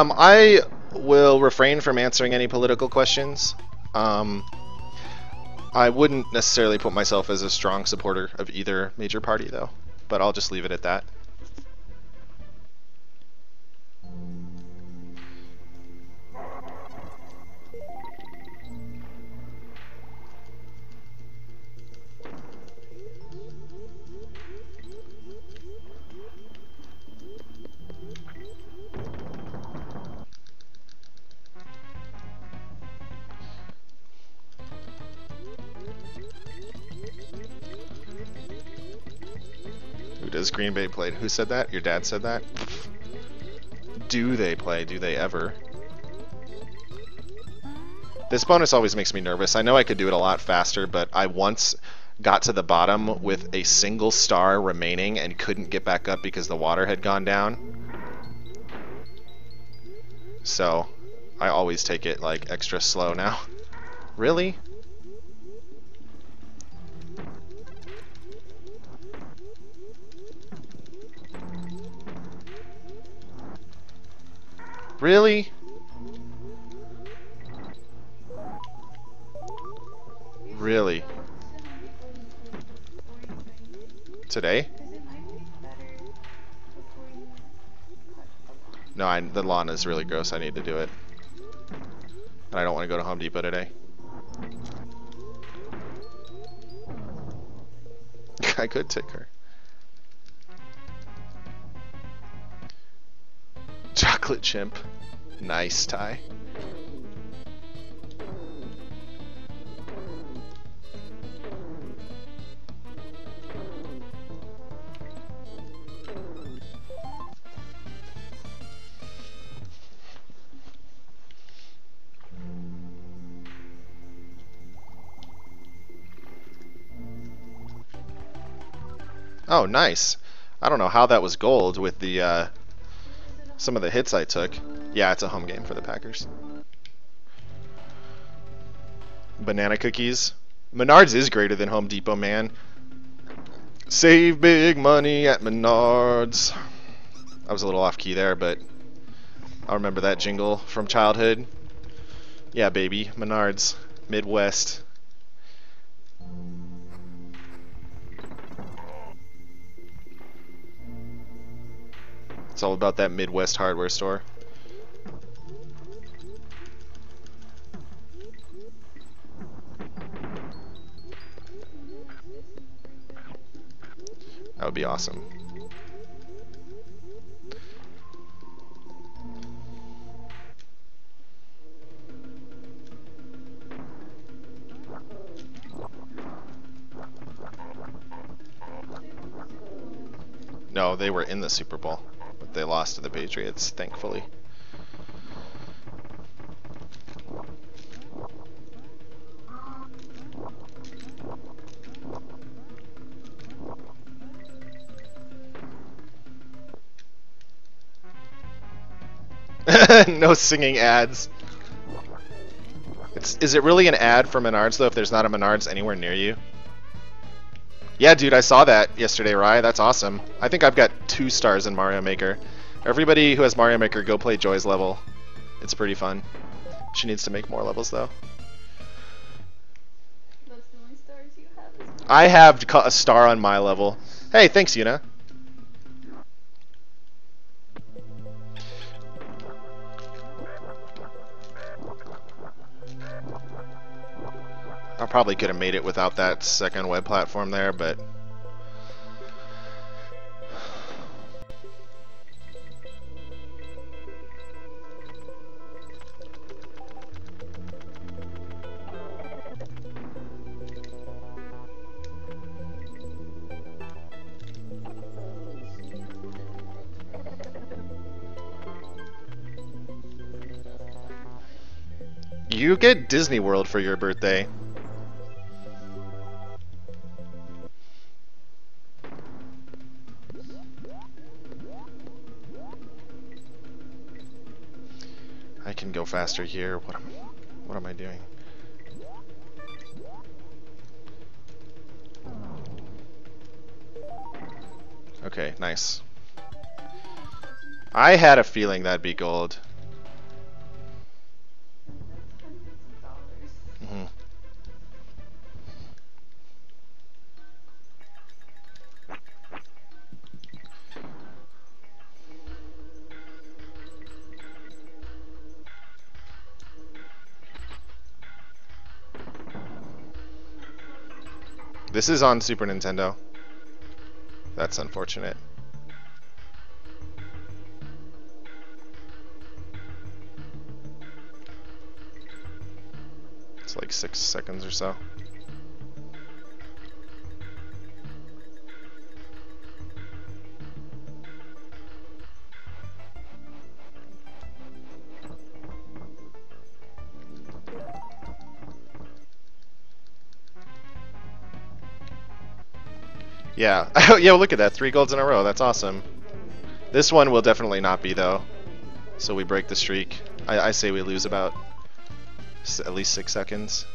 Um, I will refrain from answering any political questions. Um, I wouldn't necessarily put myself as a strong supporter of either major party, though. But I'll just leave it at that. Green Bay played. Who said that? Your dad said that? Do they play? Do they ever? This bonus always makes me nervous. I know I could do it a lot faster, but I once got to the bottom with a single star remaining and couldn't get back up because the water had gone down. So, I always take it like extra slow now. Really? Really? Really? Today? No, I, the lawn is really gross. I need to do it. And I don't want to go to Home Depot today. I could take her. Chocolate chimp. Nice tie. Oh, nice. I don't know how that was gold with the uh, some of the hits I took. Yeah, it's a home game for the Packers. Banana cookies. Menards is greater than Home Depot, man. Save big money at Menards. I was a little off key there, but I remember that jingle from childhood. Yeah, baby, Menards, Midwest. It's all about that Midwest hardware store. That would be awesome. No, they were in the Super Bowl, but they lost to the Patriots, thankfully. no singing ads. It's, is it really an ad for Menards though if there's not a Menards anywhere near you? Yeah, dude, I saw that yesterday, Rye. That's awesome. I think I've got two stars in Mario Maker. Everybody who has Mario Maker, go play Joy's level. It's pretty fun. She needs to make more levels though. That's the only stars you have. I have a star on my level. Hey, thanks, Yuna. I probably could have made it without that second web platform there, but you get Disney World for your birthday. Faster here. What am, what am I doing? Okay, nice. I had a feeling that'd be gold. This is on Super Nintendo. That's unfortunate. It's like six seconds or so. Yeah. Oh, yeah, look at that. Three golds in a row. That's awesome. This one will definitely not be, though. So we break the streak. I, I say we lose about at least six seconds.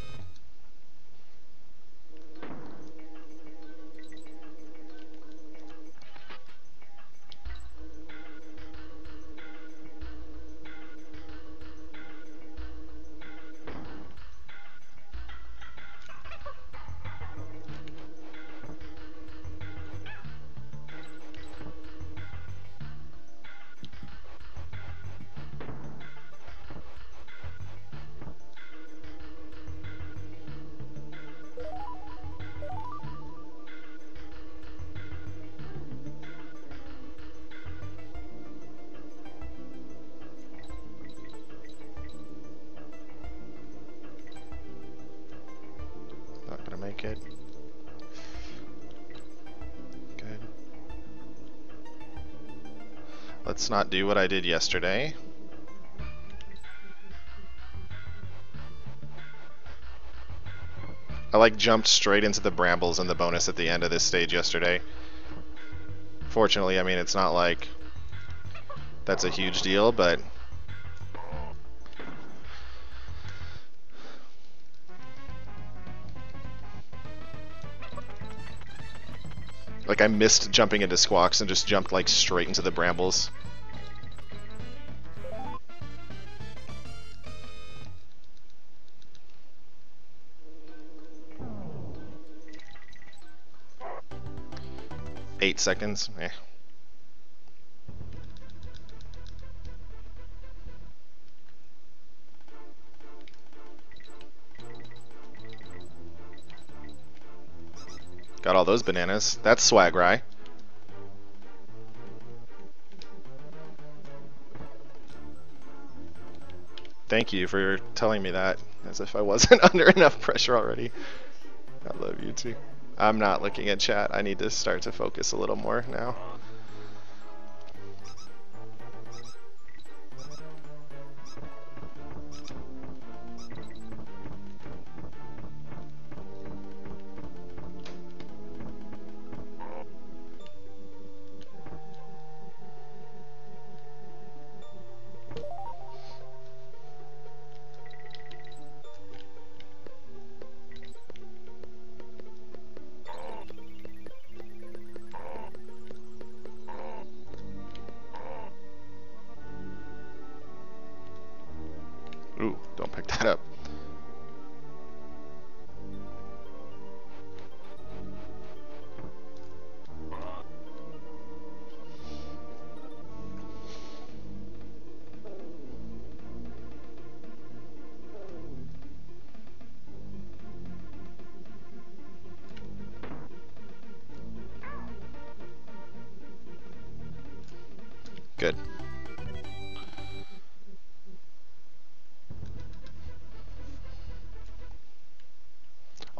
Not do what I did yesterday. I like jumped straight into the brambles and the bonus at the end of this stage yesterday. Fortunately, I mean, it's not like that's a huge deal, but like I missed jumping into squawks and just jumped like straight into the brambles. Eight seconds. Eh. Got all those bananas. That's swag, right? Thank you for telling me that, as if I wasn't under enough pressure already. I love you too. I'm not looking at chat. I need to start to focus a little more now.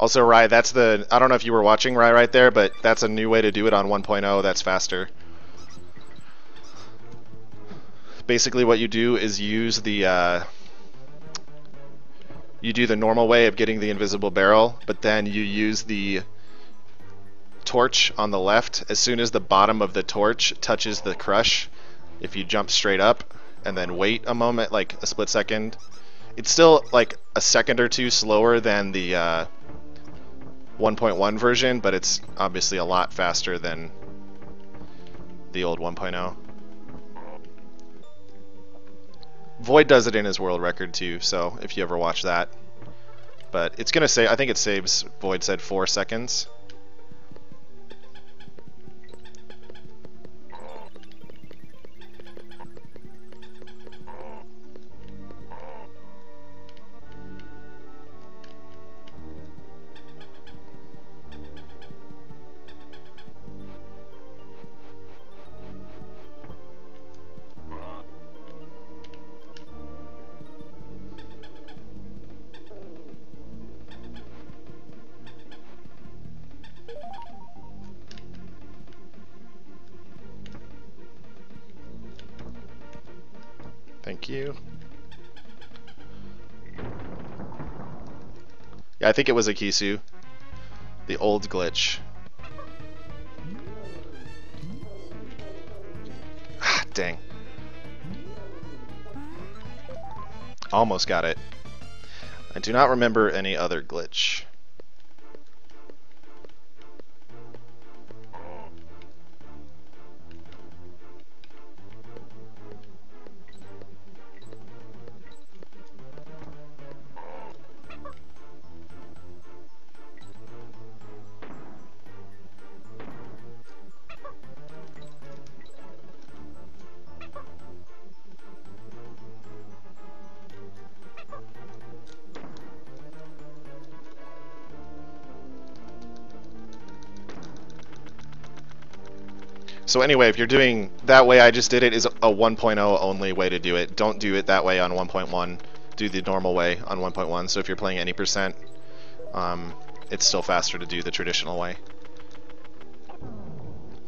Also, Rye, that's the. I don't know if you were watching Rye right there, but that's a new way to do it on 1.0. That's faster. Basically, what you do is use the. Uh, you do the normal way of getting the invisible barrel, but then you use the torch on the left. As soon as the bottom of the torch touches the crush, if you jump straight up and then wait a moment, like a split second, it's still like a second or two slower than the. Uh, 1.1 version, but it's obviously a lot faster than the old 1.0. Void does it in his world record too, so if you ever watch that. But it's going to say, I think it saves, Void said 4 seconds. You. Yeah, I think it was a Kisu. The old glitch. Ah, dang. Almost got it. I do not remember any other glitch. So anyway, if you're doing that way I just did it is a 1.0 only way to do it. Don't do it that way on 1.1. Do the normal way on 1.1. So if you're playing any percent, um, it's still faster to do the traditional way.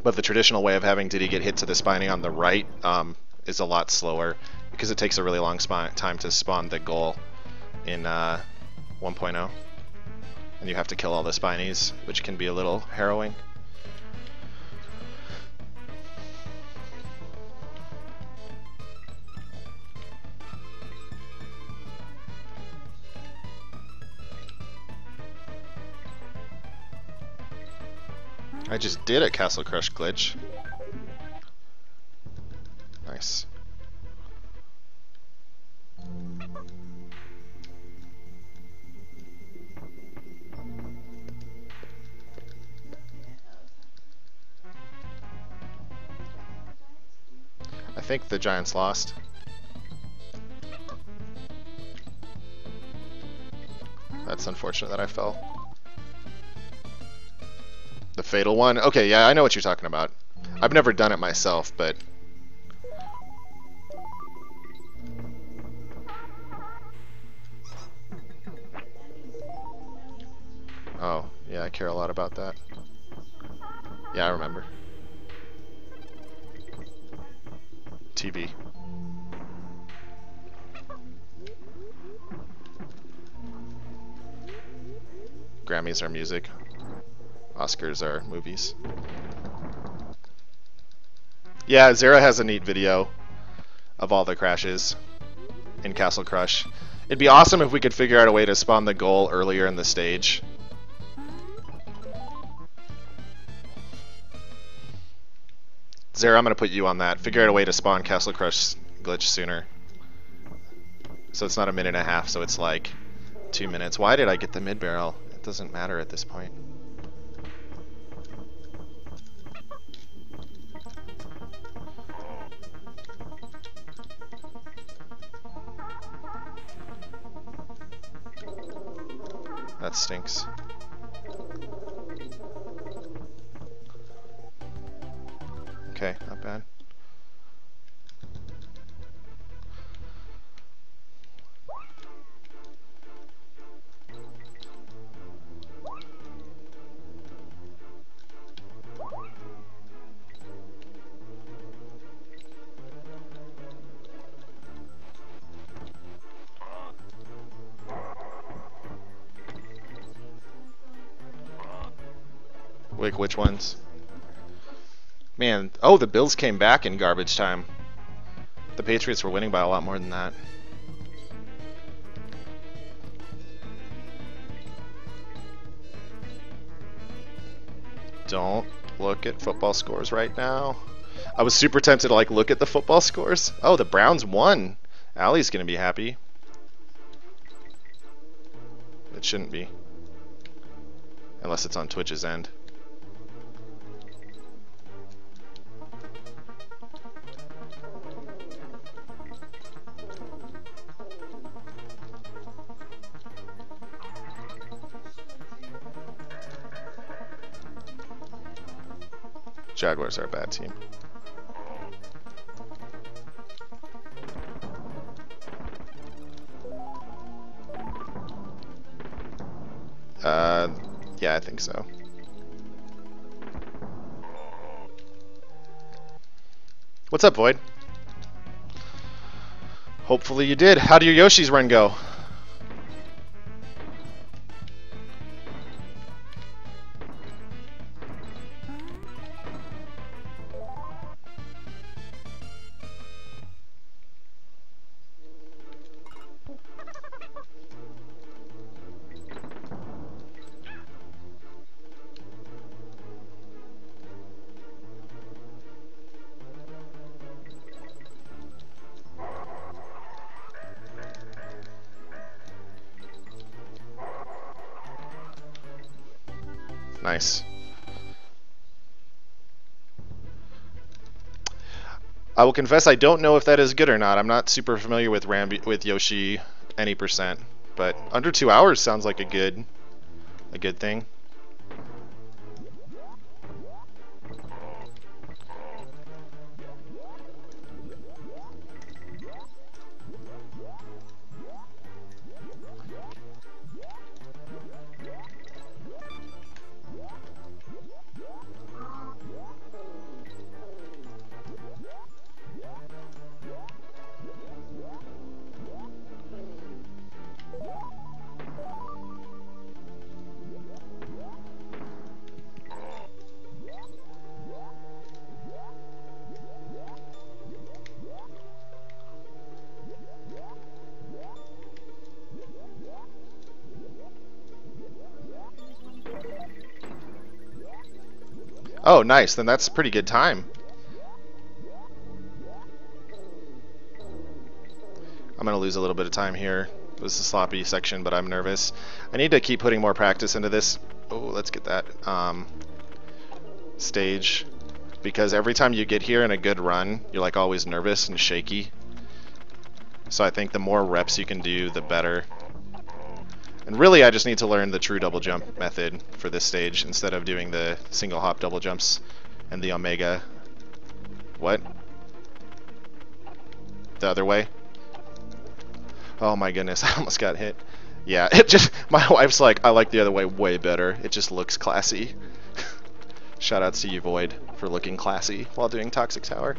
But the traditional way of having Diddy get hit to the spawning on the right um, is a lot slower because it takes a really long time to spawn the goal in uh, 1.0. And you have to kill all the spinies, which can be a little harrowing. Just did a Castle Crush glitch. Nice. I think the Giants lost. That's unfortunate that I fell. The fatal one? Okay, yeah, I know what you're talking about. I've never done it myself, but... Oh, yeah, I care a lot about that. Yeah, I remember. TV. Grammys are music. Oscars are movies. Yeah, Zara has a neat video of all the crashes in Castle Crush. It'd be awesome if we could figure out a way to spawn the goal earlier in the stage. Zara, I'm going to put you on that. Figure out a way to spawn Castle Crush glitch sooner. So it's not a minute and a half, so it's like two minutes. Why did I get the mid barrel? It doesn't matter at this point. That stinks. Okay, not bad. Which ones? Man, oh, the Bills came back in garbage time. The Patriots were winning by a lot more than that. Don't look at football scores right now. I was super tempted to like look at the football scores. Oh, the Browns won Allie's gonna be happy. It shouldn't be. Unless it's on Twitch's end. Jaguars are a bad team. Uh, yeah, I think so. What's up, Void? Hopefully you did. How did your Yoshi's run go? Will confess I don't know if that is good or not. I'm not super familiar with Rambi with Yoshi any percent, but under two hours sounds like a good a good thing. Oh, nice. Then that's pretty good time. I'm going to lose a little bit of time here. This is a sloppy section, but I'm nervous. I need to keep putting more practice into this. Oh, let's get that um, stage. Because every time you get here in a good run, you're like always nervous and shaky. So I think the more reps you can do, the better. And really, I just need to learn the true double jump method for this stage instead of doing the single hop double jumps and the omega. What? The other way? Oh my goodness, I almost got hit. Yeah, it just, my wife's like, I like the other way way better. It just looks classy. Shoutouts to you, Void, for looking classy while doing Toxic Tower.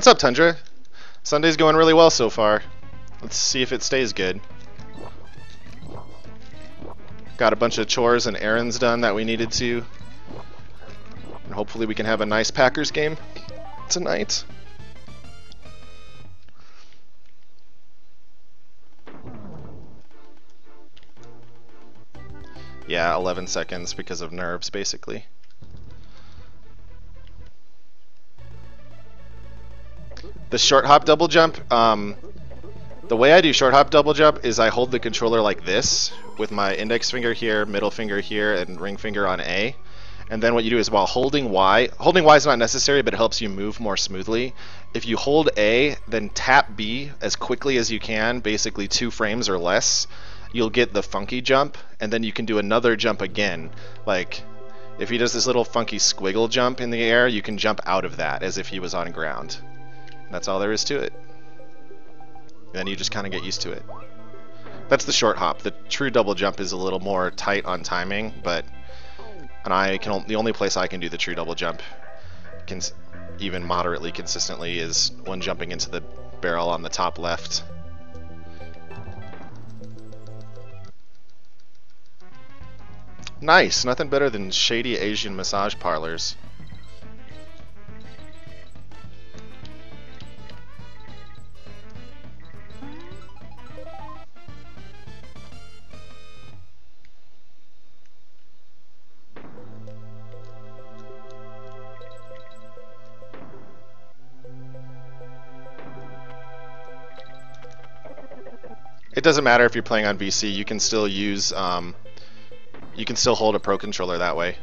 What's up, Tundra? Sunday's going really well so far. Let's see if it stays good. Got a bunch of chores and errands done that we needed to. And hopefully we can have a nice Packers game tonight. Yeah, 11 seconds because of nerves, basically. The short hop double jump, um, the way I do short hop double jump is I hold the controller like this with my index finger here, middle finger here, and ring finger on A. And then what you do is while holding Y, holding Y is not necessary, but it helps you move more smoothly. If you hold A, then tap B as quickly as you can, basically two frames or less, you'll get the funky jump, and then you can do another jump again. Like, if he does this little funky squiggle jump in the air, you can jump out of that as if he was on ground. That's all there is to it. Then you just kind of get used to it. That's the short hop. The true double jump is a little more tight on timing, but and I can the only place I can do the true double jump can even moderately consistently is when jumping into the barrel on the top left. Nice, nothing better than shady Asian massage parlors. It doesn't matter if you're playing on VC. You can still use. Um, you can still hold a Pro controller that way.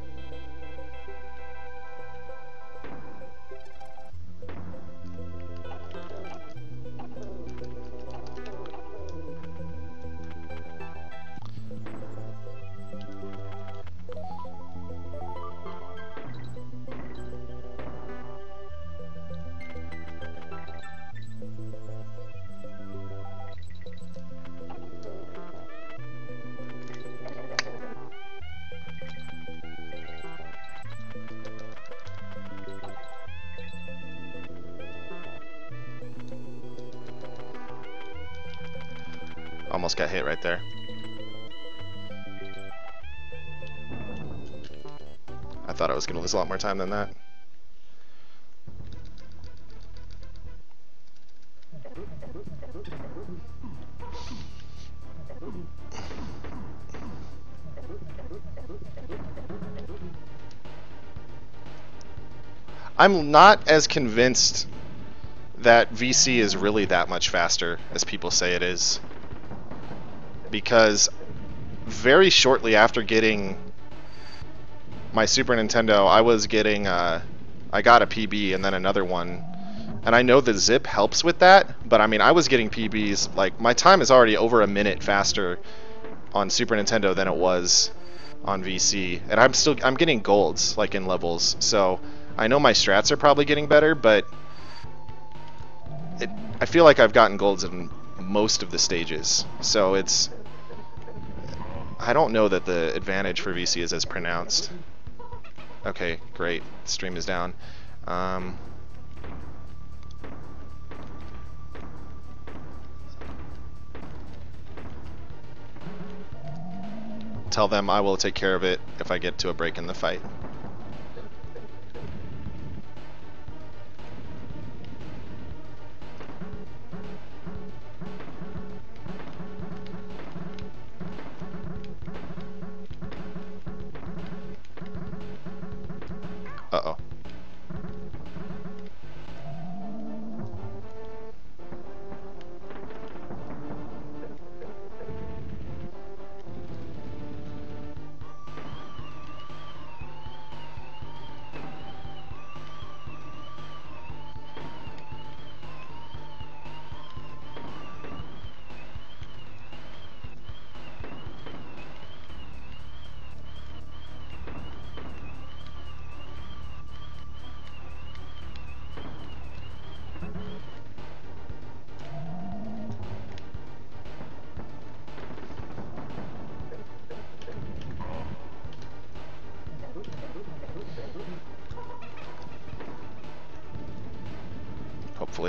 Lose a lot more time than that. I'm not as convinced that VC is really that much faster as people say it is. Because very shortly after getting my Super Nintendo, I was getting, uh, I got a PB and then another one. And I know the zip helps with that, but I mean, I was getting PBs, like, my time is already over a minute faster on Super Nintendo than it was on VC. And I'm still, I'm getting golds, like, in levels, so I know my strats are probably getting better, but it, I feel like I've gotten golds in most of the stages. So it's I don't know that the advantage for VC is as pronounced. Okay, great. Stream is down. Um, tell them I will take care of it if I get to a break in the fight.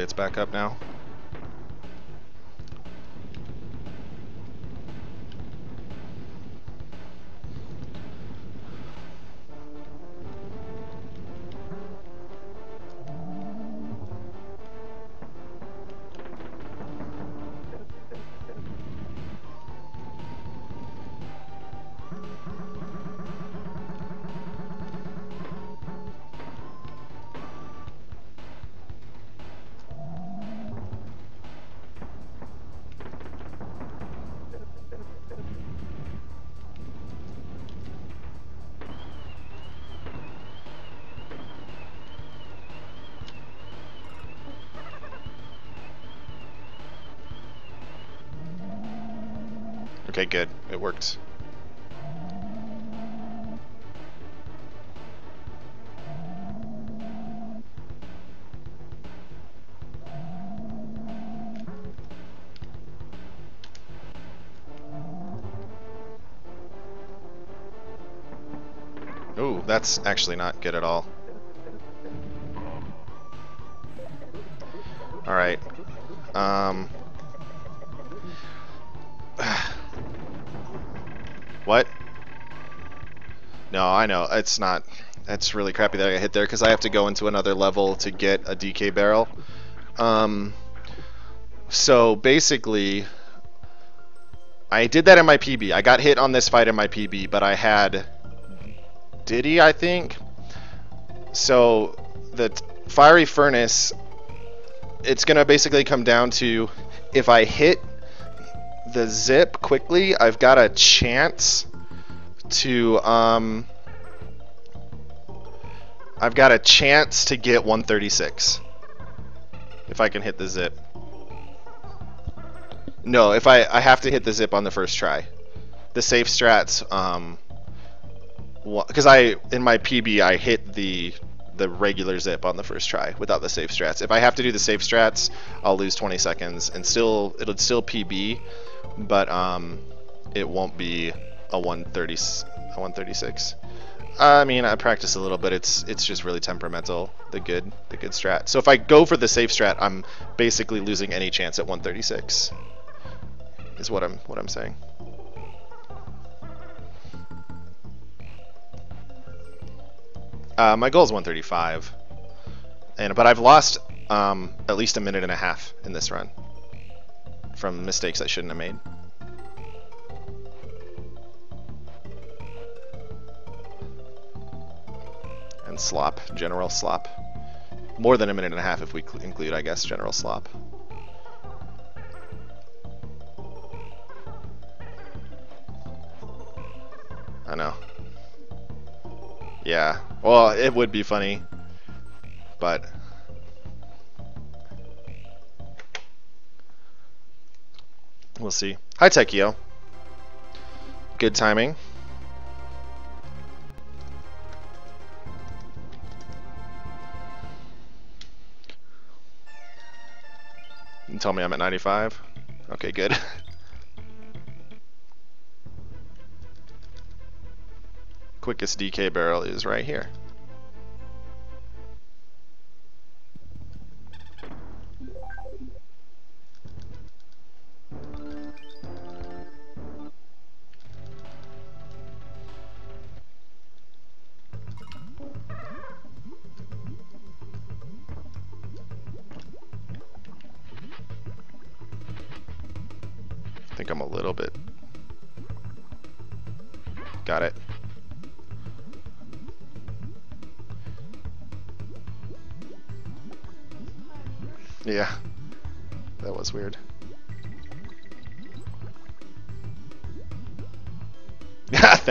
It's back up now. That's actually not good at all. Alright. Um... What? No, I know. It's not. It's really crappy that I got hit there because I have to go into another level to get a DK barrel. Um, so basically, I did that in my PB. I got hit on this fight in my PB, but I had Diddy, I think. So the fiery furnace, it's gonna basically come down to if I hit the zip quickly, I've got a chance to um I've got a chance to get 136 if I can hit the zip. No, if I I have to hit the zip on the first try. The safe strats um because I in my PB I hit the the regular zip on the first try without the safe strats. If I have to do the safe strats, I'll lose 20 seconds and still it'll still PB, but um, it won't be a 130 a 136. I mean, I practice a little, but it's it's just really temperamental. The good the good strat. So if I go for the safe strat, I'm basically losing any chance at 136. Is what I'm what I'm saying. Uh, my goal is 135, and but I've lost um, at least a minute and a half in this run from mistakes I shouldn't have made. And slop, general slop. More than a minute and a half if we include, I guess, general slop. Yeah. Well, it would be funny, but we'll see. Hi, Tekio. Good timing. You tell me I'm at 95. Okay, good. quickest DK barrel is right here.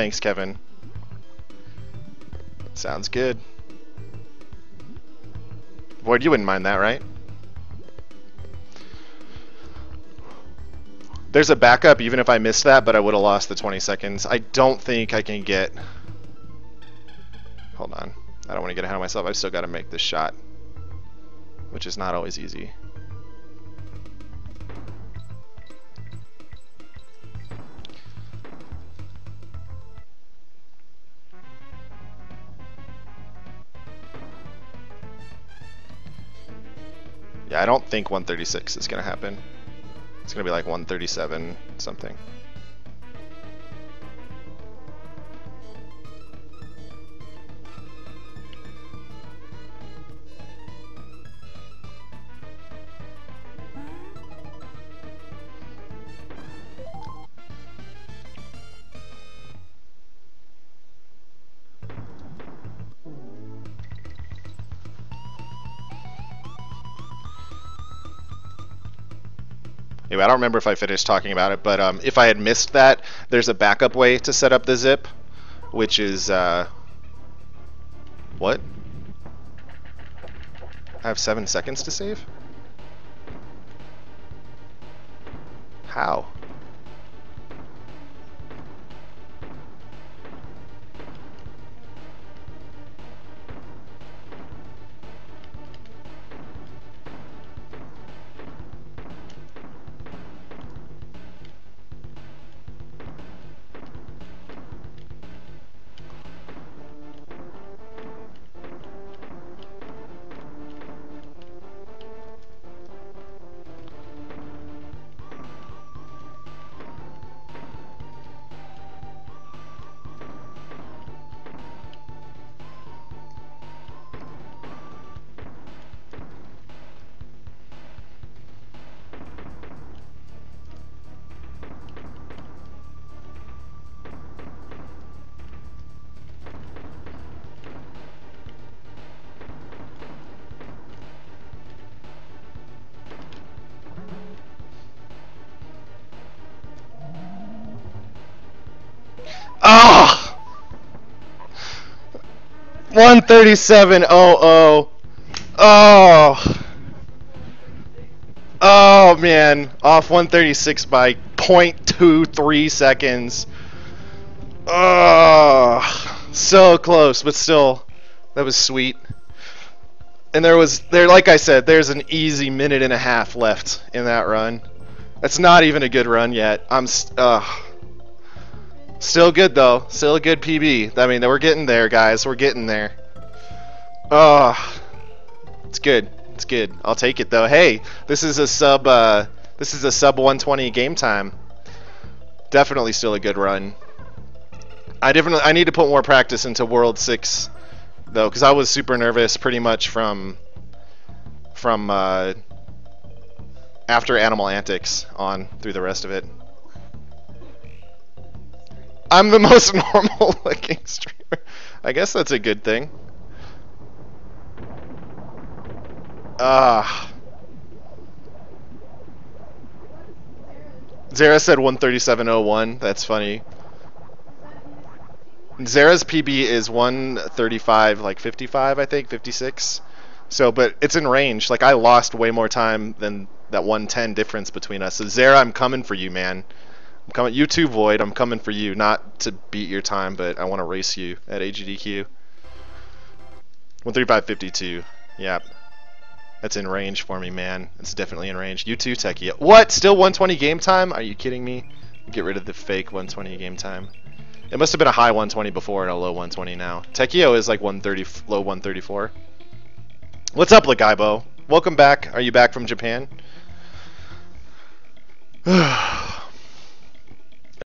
Thanks, Kevin. Sounds good. Void, you wouldn't mind that, right? There's a backup even if I missed that, but I would have lost the 20 seconds. I don't think I can get... Hold on. I don't want to get ahead of myself. I've still got to make this shot which is not always easy. Don't think 136 is going to happen. It's going to be like 137 something. Anyway, I don't remember if I finished talking about it, but um, if I had missed that, there's a backup way to set up the zip, which is uh, what? I have seven seconds to save. How? 137.00. Oh. Oh, man. Off 136 by 0.23 seconds. Oh, so close, but still, that was sweet. And there was, there, like I said, there's an easy minute and a half left in that run. That's not even a good run yet. I'm, uh, Still good though. Still a good PB. I mean, we're getting there, guys. We're getting there. Oh, it's good. It's good. I'll take it though. Hey, this is a sub. Uh, this is a sub 120 game time. Definitely still a good run. I definitely. I need to put more practice into World Six, though, because I was super nervous pretty much from from uh, after Animal Antics on through the rest of it. I'm the most normal looking streamer. I guess that's a good thing. Ah. Zara said 137.01. That's funny. Zara's PB is 135, like 55, I think, 56. So, but it's in range. Like, I lost way more time than that 110 difference between us. So, Zara, I'm coming for you, man. I'm coming. You too, Void. I'm coming for you. Not to beat your time, but I want to race you at AGDQ. 135.52. Yep. That's in range for me, man. It's definitely in range. You too, Techie. What? Still 120 game time? Are you kidding me? Get rid of the fake 120 game time. It must have been a high 120 before and a low 120 now. Techio is like 130, low 134. What's up, Lagaibo? Welcome back. Are you back from Japan?